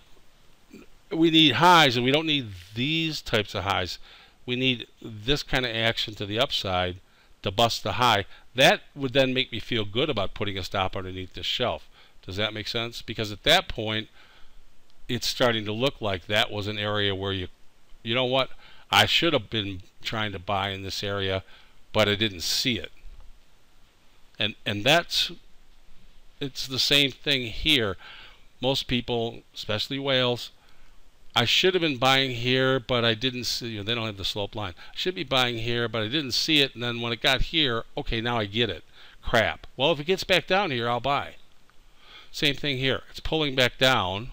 we need highs and we don't need these types of highs. We need this kind of action to the upside to bust the high. That would then make me feel good about putting a stop underneath this shelf. Does that make sense? Because at that point, it's starting to look like that was an area where you, you know what? I should have been trying to buy in this area, but I didn't see it. And and that's it's the same thing here. Most people, especially whales, I should have been buying here, but I didn't see, you know, they don't have the slope line. I should be buying here, but I didn't see it. And then when it got here, okay, now I get it. Crap. Well, if it gets back down here, I'll buy. Same thing here. It's pulling back down.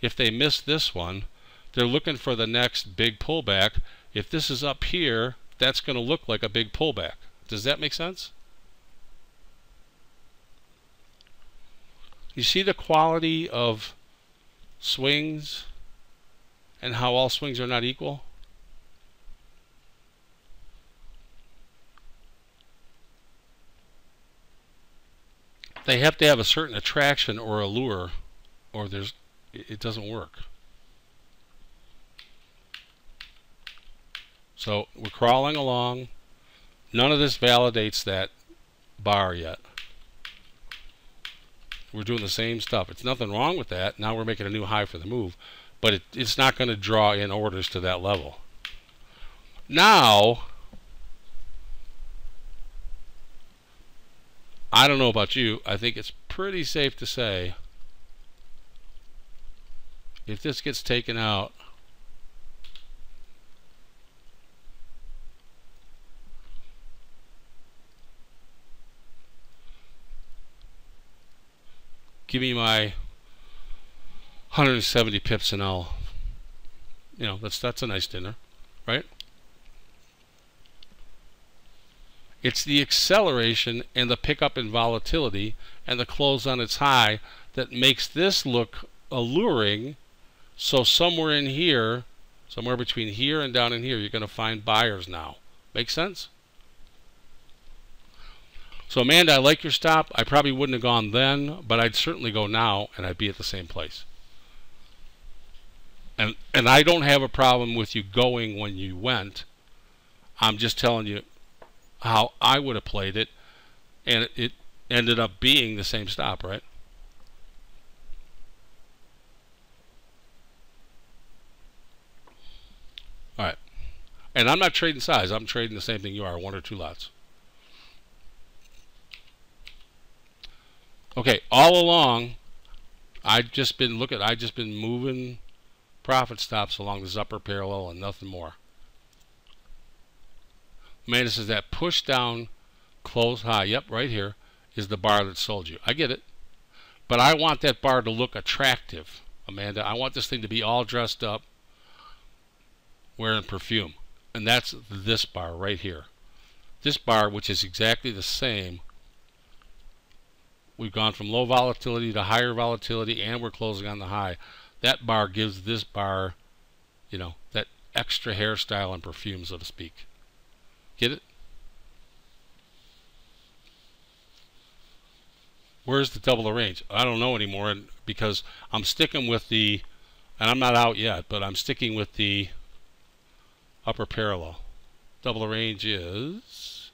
If they miss this one, they're looking for the next big pullback. If this is up here, that's going to look like a big pullback. Does that make sense? You see the quality of swings? and how all swings are not equal? They have to have a certain attraction or allure or there's it doesn't work. So we're crawling along. None of this validates that bar yet. We're doing the same stuff. It's nothing wrong with that. Now we're making a new high for the move but it, it's not going to draw in orders to that level. Now, I don't know about you, I think it's pretty safe to say if this gets taken out, give me my 170 pips and I'll, you know, that's that's a nice dinner, right? It's the acceleration and the pickup in volatility and the close on its high that makes this look alluring. So somewhere in here, somewhere between here and down in here, you're going to find buyers now. Make sense? So Amanda, I like your stop. I probably wouldn't have gone then, but I'd certainly go now and I'd be at the same place. And and I don't have a problem with you going when you went. I'm just telling you how I would have played it and it, ended up being the same stop, right? All right. And I'm not trading size. I'm trading the same thing you are, one or two lots. Okay, all along, I've just been, look at, I've just been moving profit stops along this upper parallel and nothing more. Man, this is that push down, close high. Yep, right here is the bar that sold you. I get it. But I want that bar to look attractive, Amanda. I want this thing to be all dressed up, wearing perfume. And that's this bar right here. This bar, which is exactly the same We've gone from low volatility to higher volatility, and we're closing on the high. That bar gives this bar, you know, that extra hairstyle and perfume, so to speak. Get it? Where's the double the range? I don't know anymore and because I'm sticking with the, and I'm not out yet, but I'm sticking with the upper parallel. Double the range is,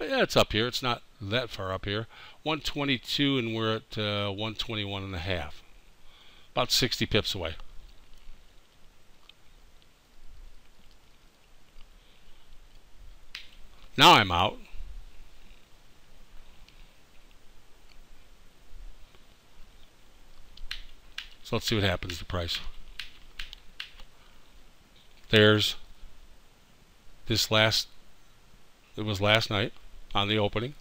yeah, it's up here. It's not that far up here. 122 and we're at uh, 121 and a half. About 60 pips away. Now I'm out. So let's see what happens to the price. There's this last, it was last night on the opening.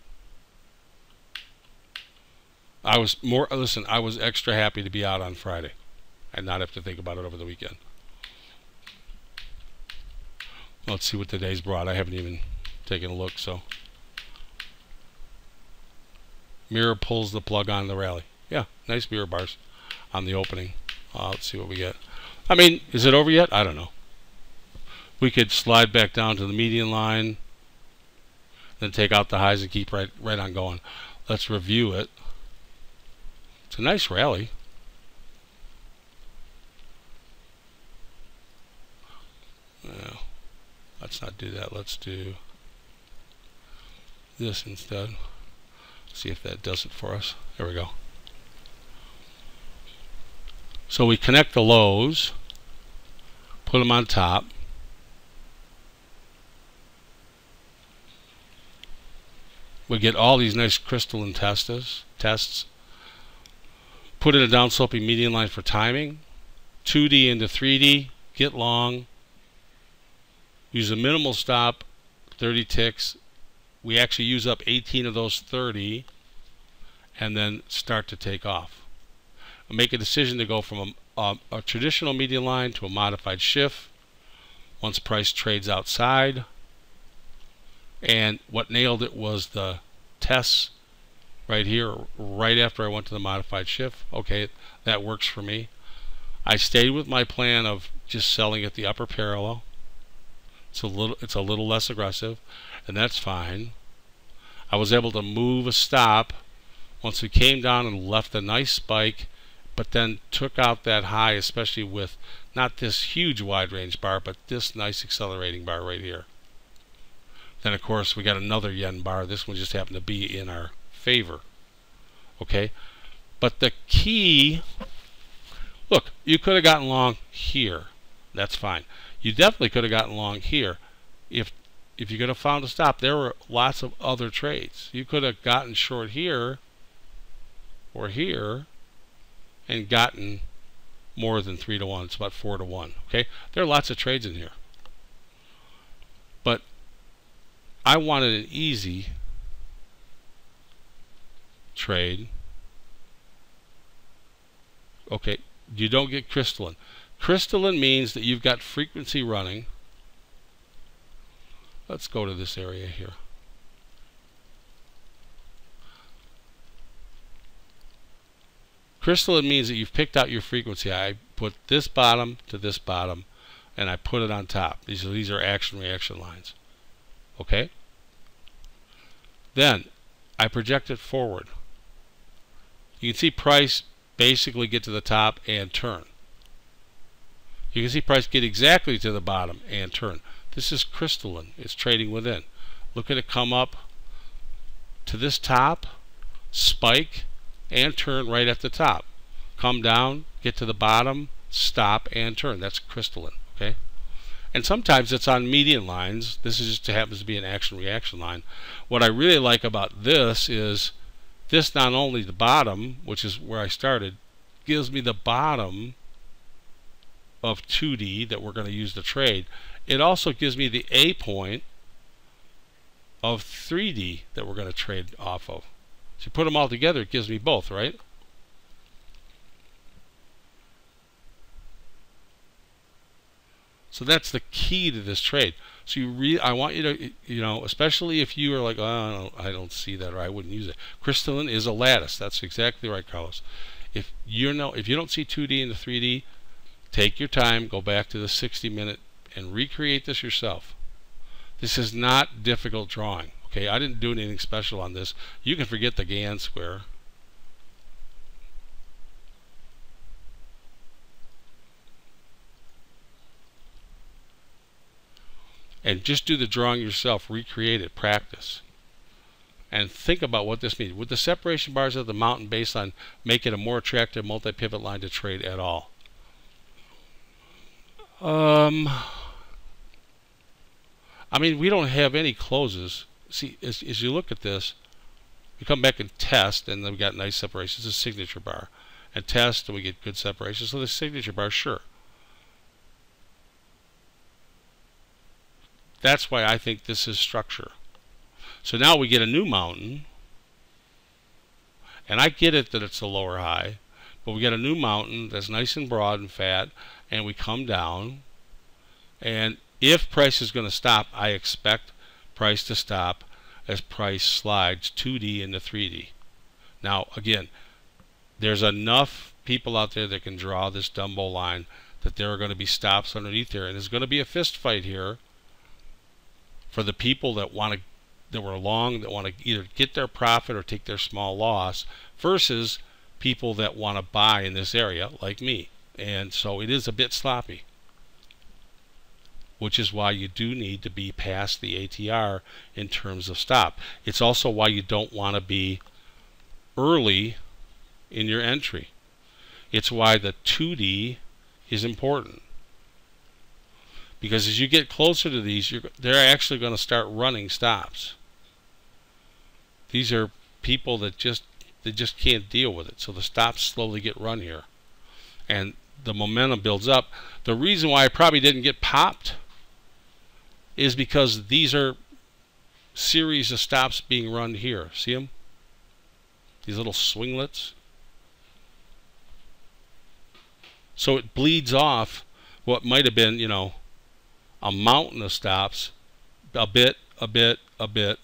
I was more, listen, I was extra happy to be out on Friday and not have to think about it over the weekend. Let's see what today's brought. I haven't even taken a look, so. Mirror pulls the plug on the rally. Yeah, nice mirror bars on the opening. Uh, let's see what we get. I mean, is it over yet? I don't know. We could slide back down to the median line, then take out the highs and keep right right on going. Let's review it. It's a nice rally. Let's not do that. Let's do this instead. See if that does it for us. There we go. So we connect the lows, put them on top. We get all these nice crystalline tests, tests put in a downsloping median line for timing, 2D into 3D, get long, use a minimal stop, 30 ticks. We actually use up 18 of those 30 and then start to take off. make a decision to go from a, a, a traditional median line to a modified shift once price trades outside. And what nailed it was the tests right here right after I went to the modified shift. Okay, that works for me. I stayed with my plan of just selling at the upper parallel. It's a little it's a little less aggressive and that's fine. I was able to move a stop once we came down and left a nice spike but then took out that high especially with not this huge wide range bar but this nice accelerating bar right here. Then of course we got another yen bar. This one just happened to be in our favor. Okay? But the key, look, you could have gotten long here. That's fine. You definitely could have gotten long here. If if you could have found a stop, there were lots of other trades. You could have gotten short here or here and gotten more than 3 to 1. It's about 4 to 1. Okay? There are lots of trades in here. But I wanted an easy trade Okay, you don't get crystalline. Crystalline means that you've got frequency running. Let's go to this area here. Crystalline means that you've picked out your frequency. I put this bottom to this bottom and I put it on top. These are, these are action reaction lines. Okay? Then I project it forward. You can see price basically get to the top and turn. You can see price get exactly to the bottom and turn. This is crystalline. It's trading within. Look at it come up to this top, spike, and turn right at the top. Come down, get to the bottom, stop, and turn. That's crystalline. Okay? And sometimes it's on median lines. This is just happens to be an action reaction line. What I really like about this is this not only the bottom, which is where I started, gives me the bottom of 2D that we're going to use to trade. It also gives me the A point of 3D that we're going to trade off of. So you put them all together, it gives me both, right? So that's the key to this trade. So you I want you to, you know, especially if you are like, oh, I don't see that, or I wouldn't use it. Crystalline is a lattice. That's exactly right, Carlos. If you know, if you don't see 2D into 3D, take your time, go back to the 60 minute, and recreate this yourself. This is not difficult drawing. Okay, I didn't do anything special on this. You can forget the Gann square. And just do the drawing yourself, recreate it, practice. And think about what this means. Would the separation bars of the mountain baseline make it a more attractive multi-pivot line to trade at all? Um, I mean, we don't have any closes. See, as, as you look at this, we come back and test, and then we got nice separation. It's a signature bar. And test, and we get good separation. So the signature bar, sure. That's why I think this is structure. So now we get a new mountain. And I get it that it's a lower high. But we get a new mountain that's nice and broad and fat. And we come down. And if price is going to stop, I expect price to stop as price slides 2D into 3D. Now, again, there's enough people out there that can draw this Dumbo line that there are going to be stops underneath there. And there's going to be a fist fight here for the people that want to that were long that want to either get their profit or take their small loss versus people that want to buy in this area like me. And so it is a bit sloppy which is why you do need to be past the ATR in terms of stop. It's also why you don't want to be early in your entry. It's why the 2D is important because as you get closer to these, they're actually going to start running stops. These are people that just they just can't deal with it. So the stops slowly get run here. And the momentum builds up. The reason why I probably didn't get popped is because these are series of stops being run here. See them? These little swinglets. So it bleeds off what might have been, you know, a mountain of stops, a bit, a bit, a bit,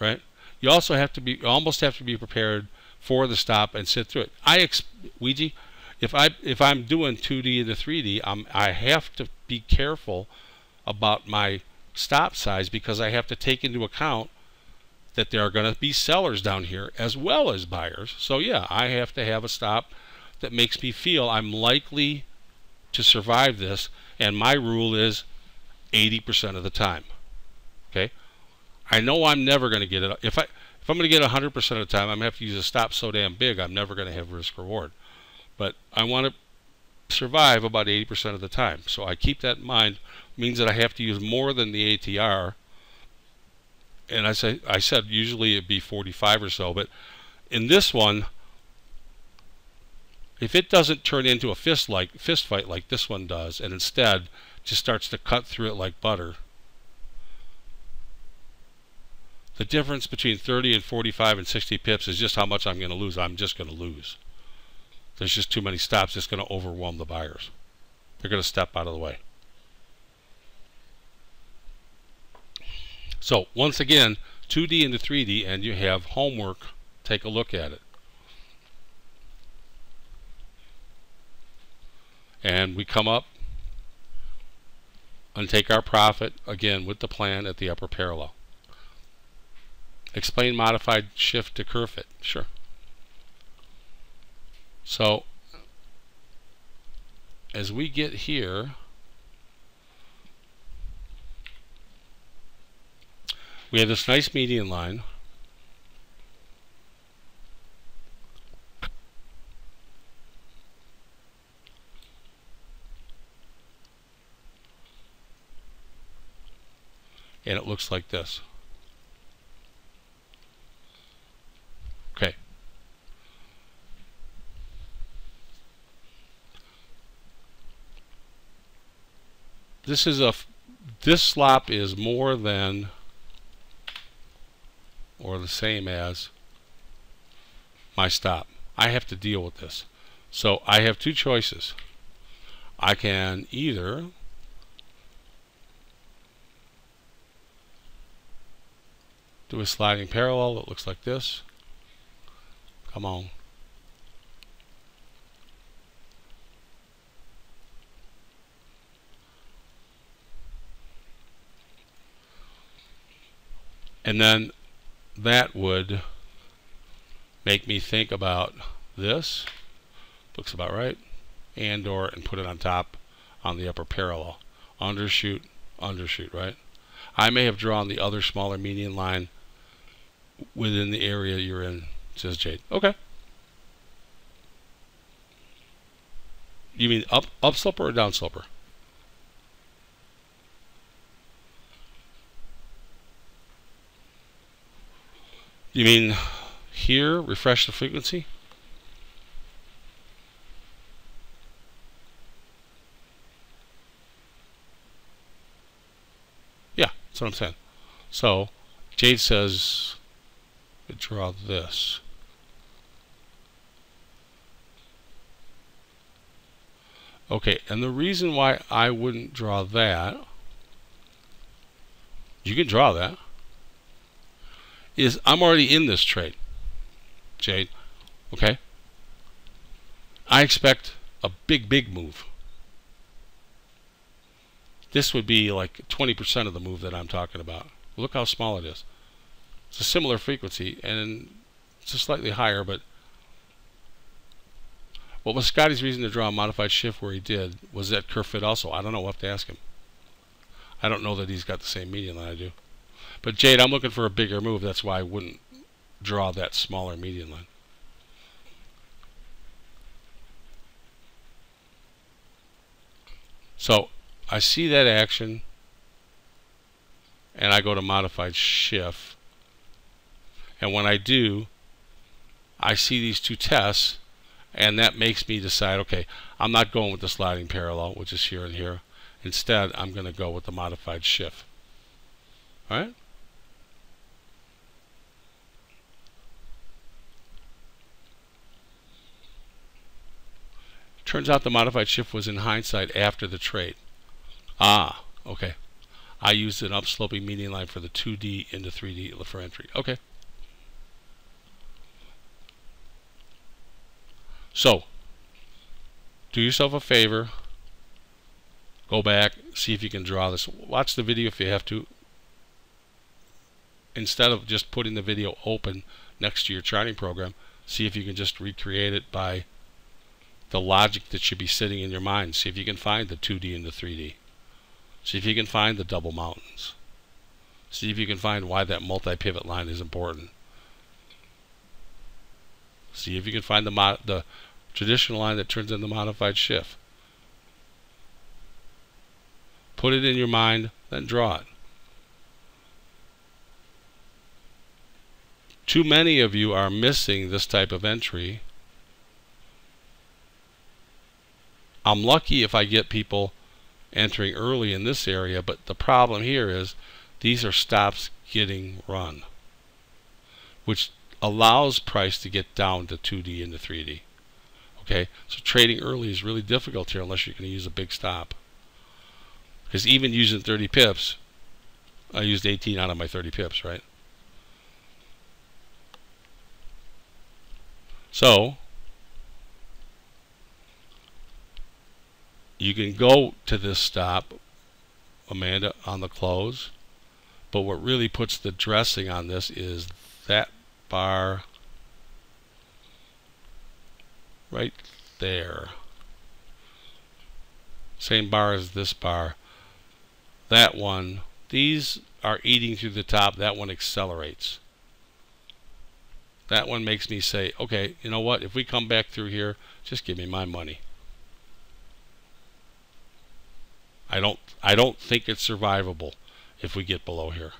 right? You also have to be, almost have to be prepared for the stop and sit through it. I, ex Ouija, if I if I'm doing 2D to 3D, I'm I have to be careful about my stop size because I have to take into account that there are going to be sellers down here as well as buyers. So yeah, I have to have a stop that makes me feel I'm likely to survive this and my rule is 80% of the time. Okay? I know I'm never going to get it. If I if I'm going to get 100% of the time, I'm going to have to use a stop so damn big, I'm never going to have risk reward. But I want to survive about 80% of the time. So I keep that in mind. It means that I have to use more than the ATR. And I say I said usually it'd be 45 or so, but in this one, if it doesn't turn into a fist like fist fight like this one does, and instead just starts to cut through it like butter, the difference between 30 and 45 and 60 pips is just how much I'm going to lose. I'm just going to lose. there's just too many stops. It's going to overwhelm the buyers. They're going to step out of the way. So once again, 2D into 3D, and you have homework. Take a look at it. And we come up and take our profit again with the plan at the upper parallel. Explain modified shift to curve fit. Sure. So as we get here, we have this nice median line. And it looks like this. Okay. This is a this slop is more than or the same as my stop. I have to deal with this. So I have two choices. I can either do a sliding parallel that looks like this. Come on. And then that would make me think about this. Looks about right. And or and put it on top on the upper parallel. Undershoot, undershoot, right? I may have drawn the other smaller median line within the area you're in, says Jade. Okay. You mean up up sloper or down sloper? You mean here, refresh the frequency? Yeah, that's what I'm saying. So, Jade says draw this. Okay, and the reason why I wouldn't draw that, you can draw that, is I'm already in this trade, Jade. Okay? I expect a big, big move. This would be like 20% of the move that I'm talking about. Look how small it is. It's a similar frequency, and it's a slightly higher, but what was Scotty's reason to draw a modified shift where he did? Was that curve fit also? I don't know. We'll have to ask him. I don't know that he's got the same median that I do. But Jade, I'm looking for a bigger move. That's why I wouldn't draw that smaller median line. So I see that action and I go to modified shift and when I do, I see these two tests, and that makes me decide, okay, I'm not going with the sliding parallel, which is here and here. Instead, I'm going to go with the modified shift. All right? Turns out the modified shift was in hindsight after the trade. Ah, okay. I used an upsloping median line for the 2D into 3D for entry. Okay. So, do yourself a favor. Go back, see if you can draw this. Watch the video if you have to. Instead of just putting the video open next to your charting program, see if you can just recreate it by the logic that should be sitting in your mind. See if you can find the 2D and the 3D. See if you can find the double mountains. See if you can find why that multi-pivot line is important. See if you can find the the traditional line that turns into modified shift. Put it in your mind, then draw it. Too many of you are missing this type of entry. I'm lucky if I get people entering early in this area, but the problem here is these are stops getting run, which allows price to get down to 2D into 3D. Okay, so trading early is really difficult here unless you're going to use a big stop. Because even using 30 pips, I used 18 out of my 30 pips, right? So, you can go to this stop, Amanda, on the close. But what really puts the dressing on this is that bar right there. Same bar as this bar. That one, these are eating through the top. That one accelerates. That one makes me say, okay, you know what? If we come back through here, just give me my money. I don't I don't think it's survivable if we get below here.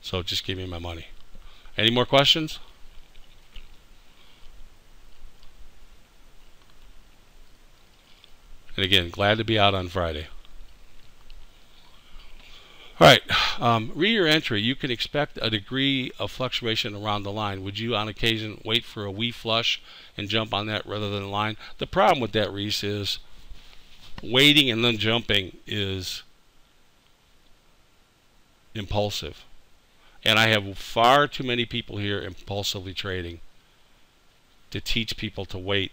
So just give me my money. Any more questions? And again, glad to be out on Friday. All right, um, read your entry. You can expect a degree of fluctuation around the line. Would you, on occasion, wait for a wee flush and jump on that rather than the line? The problem with that, Reese, is waiting and then jumping is impulsive. And I have far too many people here impulsively trading to teach people to wait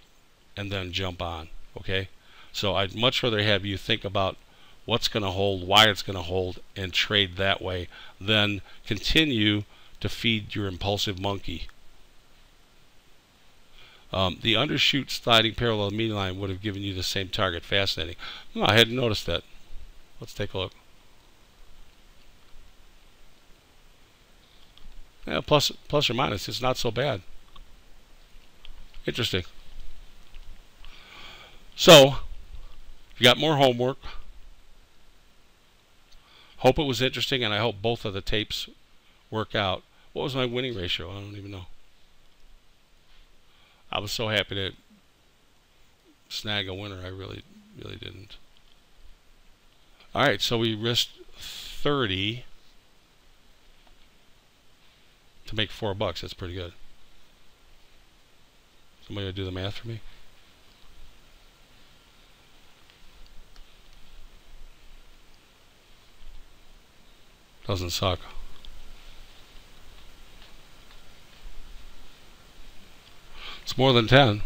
and then jump on. Okay? So I'd much rather have you think about what's going to hold, why it's going to hold, and trade that way than continue to feed your impulsive monkey. Um, the undershoot sliding parallel median line would have given you the same target. Fascinating. No, I hadn't noticed that. Let's take a look. Yeah, plus, plus or minus, it's not so bad. Interesting. So, you got more homework. Hope it was interesting, and I hope both of the tapes work out. What was my winning ratio? I don't even know. I was so happy to snag a winner. I really, really didn't. All right, so we risked 30 to make four bucks. That's pretty good. Somebody do the math for me? Doesn't suck. It's more than 10.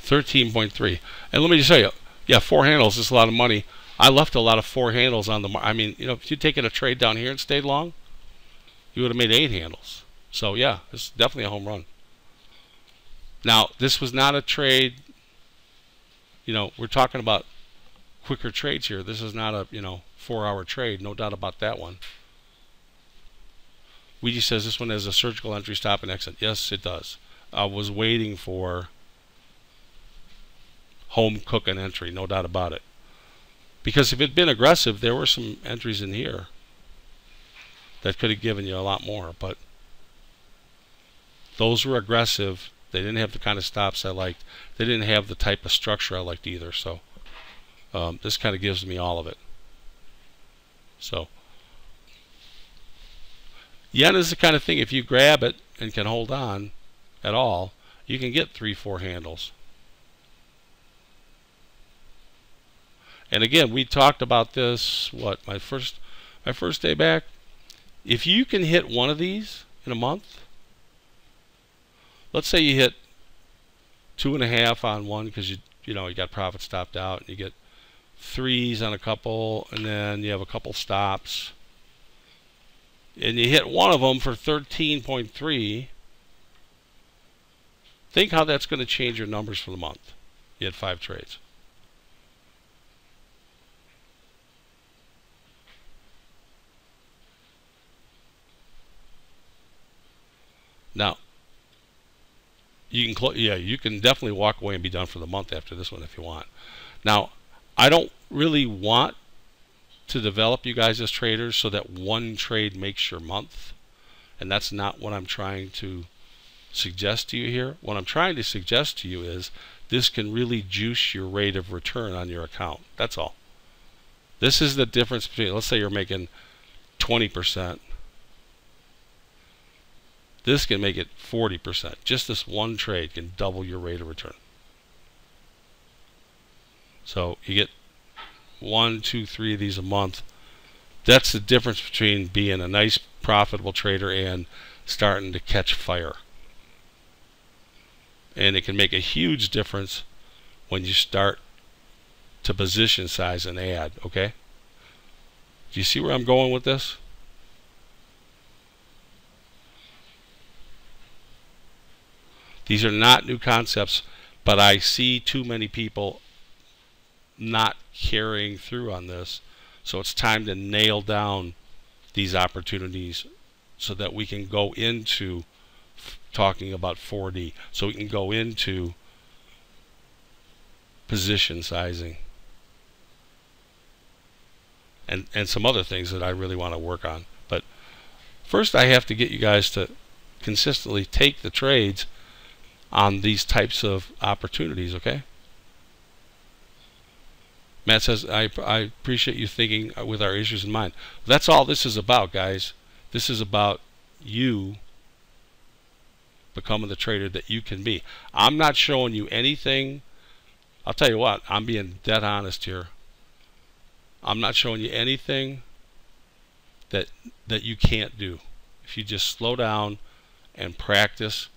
Thirteen point three, and let me just tell you, yeah, four handles is a lot of money. I left a lot of four handles on the. I mean, you know, if you'd taken a trade down here and stayed long, you would have made eight handles. So yeah, it's definitely a home run. Now, this was not a trade. You know, we're talking about quicker trades here. This is not a you know four-hour trade, no doubt about that one. Ouija says this one has a surgical entry, stop, and exit. Yes, it does. I was waiting for home cook and entry, no doubt about it. Because if it had been aggressive, there were some entries in here that could have given you a lot more. But those were aggressive. They didn't have the kind of stops I liked. They didn't have the type of structure I liked either. So um, this kind of gives me all of it. So yen is the kind of thing if you grab it and can hold on at all, you can get three, four handles. And again, we talked about this, what, my first my first day back. If you can hit one of these in a month, let's say you hit two and a half on one because you you know you got profit stopped out and you get threes on a couple and then you have a couple stops. And you hit one of them for 13.3 think how that's going to change your numbers for the month. You had five trades. Now, you can yeah, you can definitely walk away and be done for the month after this one if you want. Now, I don't really want to develop you guys as traders so that one trade makes your month. And that's not what I'm trying to suggest to you here. What I'm trying to suggest to you is this can really juice your rate of return on your account. That's all. This is the difference between, let's say you're making 20% This can make it 40%. Just this one trade can double your rate of return. So you get one, two, three of these a month. That's the difference between being a nice profitable trader and starting to catch fire. And it can make a huge difference when you start to position size and add, okay? Do you see where I'm going with this? These are not new concepts, but I see too many people not carrying through on this. So it's time to nail down these opportunities so that we can go into talking about 4D. So we can go into position sizing and and some other things that I really want to work on. But first I have to get you guys to consistently take the trades on these types of opportunities, okay? Matt says, I, I appreciate you thinking with our issues in mind. That's all this is about, guys. This is about you becoming the trader that you can be. I'm not showing you anything. I'll tell you what, I'm being dead honest here. I'm not showing you anything that that you can't do. If you just slow down and practice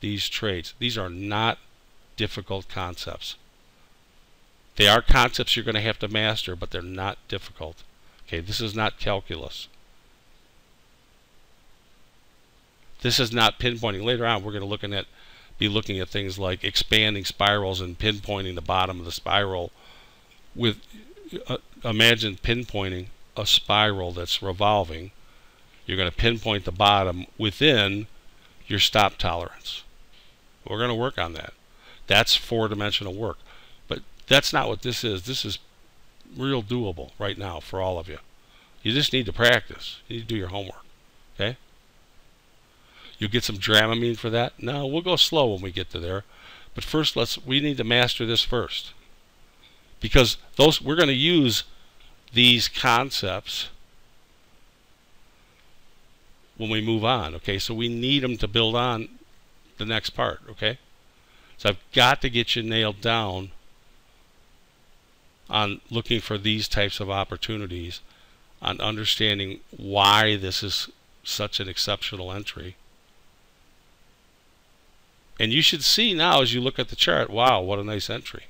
these trades. These are not difficult concepts. They are concepts you're going to have to master, but they're not difficult. Okay, this is not calculus. This is not pinpointing. Later on, we're going to at be looking at things like expanding spirals and pinpointing the bottom of the spiral. With uh, imagine pinpointing a spiral that's revolving. You're going to pinpoint the bottom within your stop tolerance. We're going to work on that. That's four-dimensional work. But that's not what this is. This is real doable right now for all of you. You just need to practice. You need to do your homework. Okay? You'll get some Dramamine for that? No, we'll go slow when we get to there. But first, let's we need to master this first. Because those we're going to use these concepts when we move on. Okay, so we need them to build on the next part, okay? So I've got to get you nailed down on looking for these types of opportunities, on understanding why this is such an exceptional entry. And you should see now as you look at the chart, wow, what a nice entry.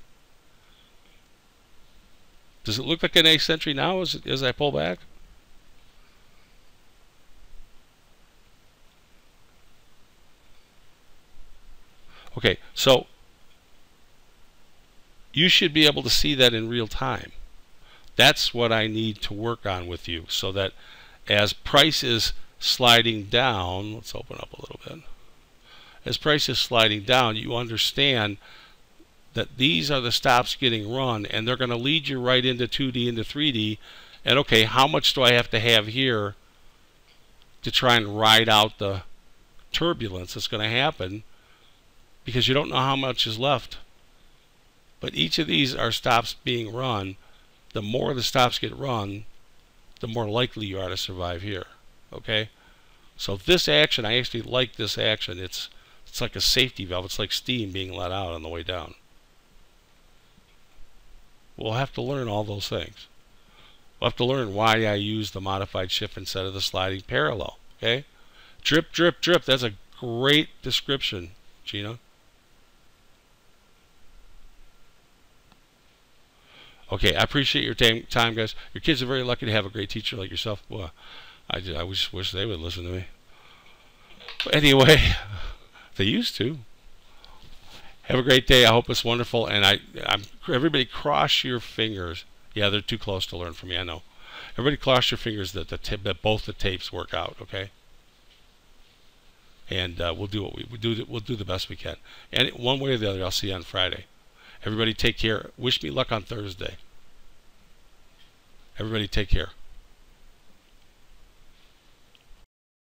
Does it look like a nice entry now as, as I pull back? Okay, so you should be able to see that in real time. That's what I need to work on with you so that as price is sliding down, let's open up a little bit. As price is sliding down, you understand that these are the stops getting run and they're going to lead you right into 2D into 3D and okay how much do I have to have here to try and ride out the turbulence that's going to happen because you don't know how much is left. But each of these are stops being run. The more the stops get run, the more likely you are to survive here. Okay? So this action, I actually like this action. It's it's like a safety valve. It's like steam being let out on the way down. We'll have to learn all those things. We'll have to learn why I use the modified shift instead of the sliding parallel. Okay? Drip, drip, drip. That's a great description, Gina. Okay, I appreciate your time, guys. Your kids are very lucky to have a great teacher like yourself. Well, I, just, I wish, wish they would listen to me. But anyway, they used to. Have a great day. I hope it's wonderful. And I, I'm everybody cross your fingers. Yeah, they're too close to learn from me. I know. Everybody cross your fingers that the that both the tapes work out. Okay. And uh, we'll do what we, we do. We'll do the best we can. And one way or the other, I'll see you on Friday. Everybody take care. Wish me luck on Thursday. Everybody take care.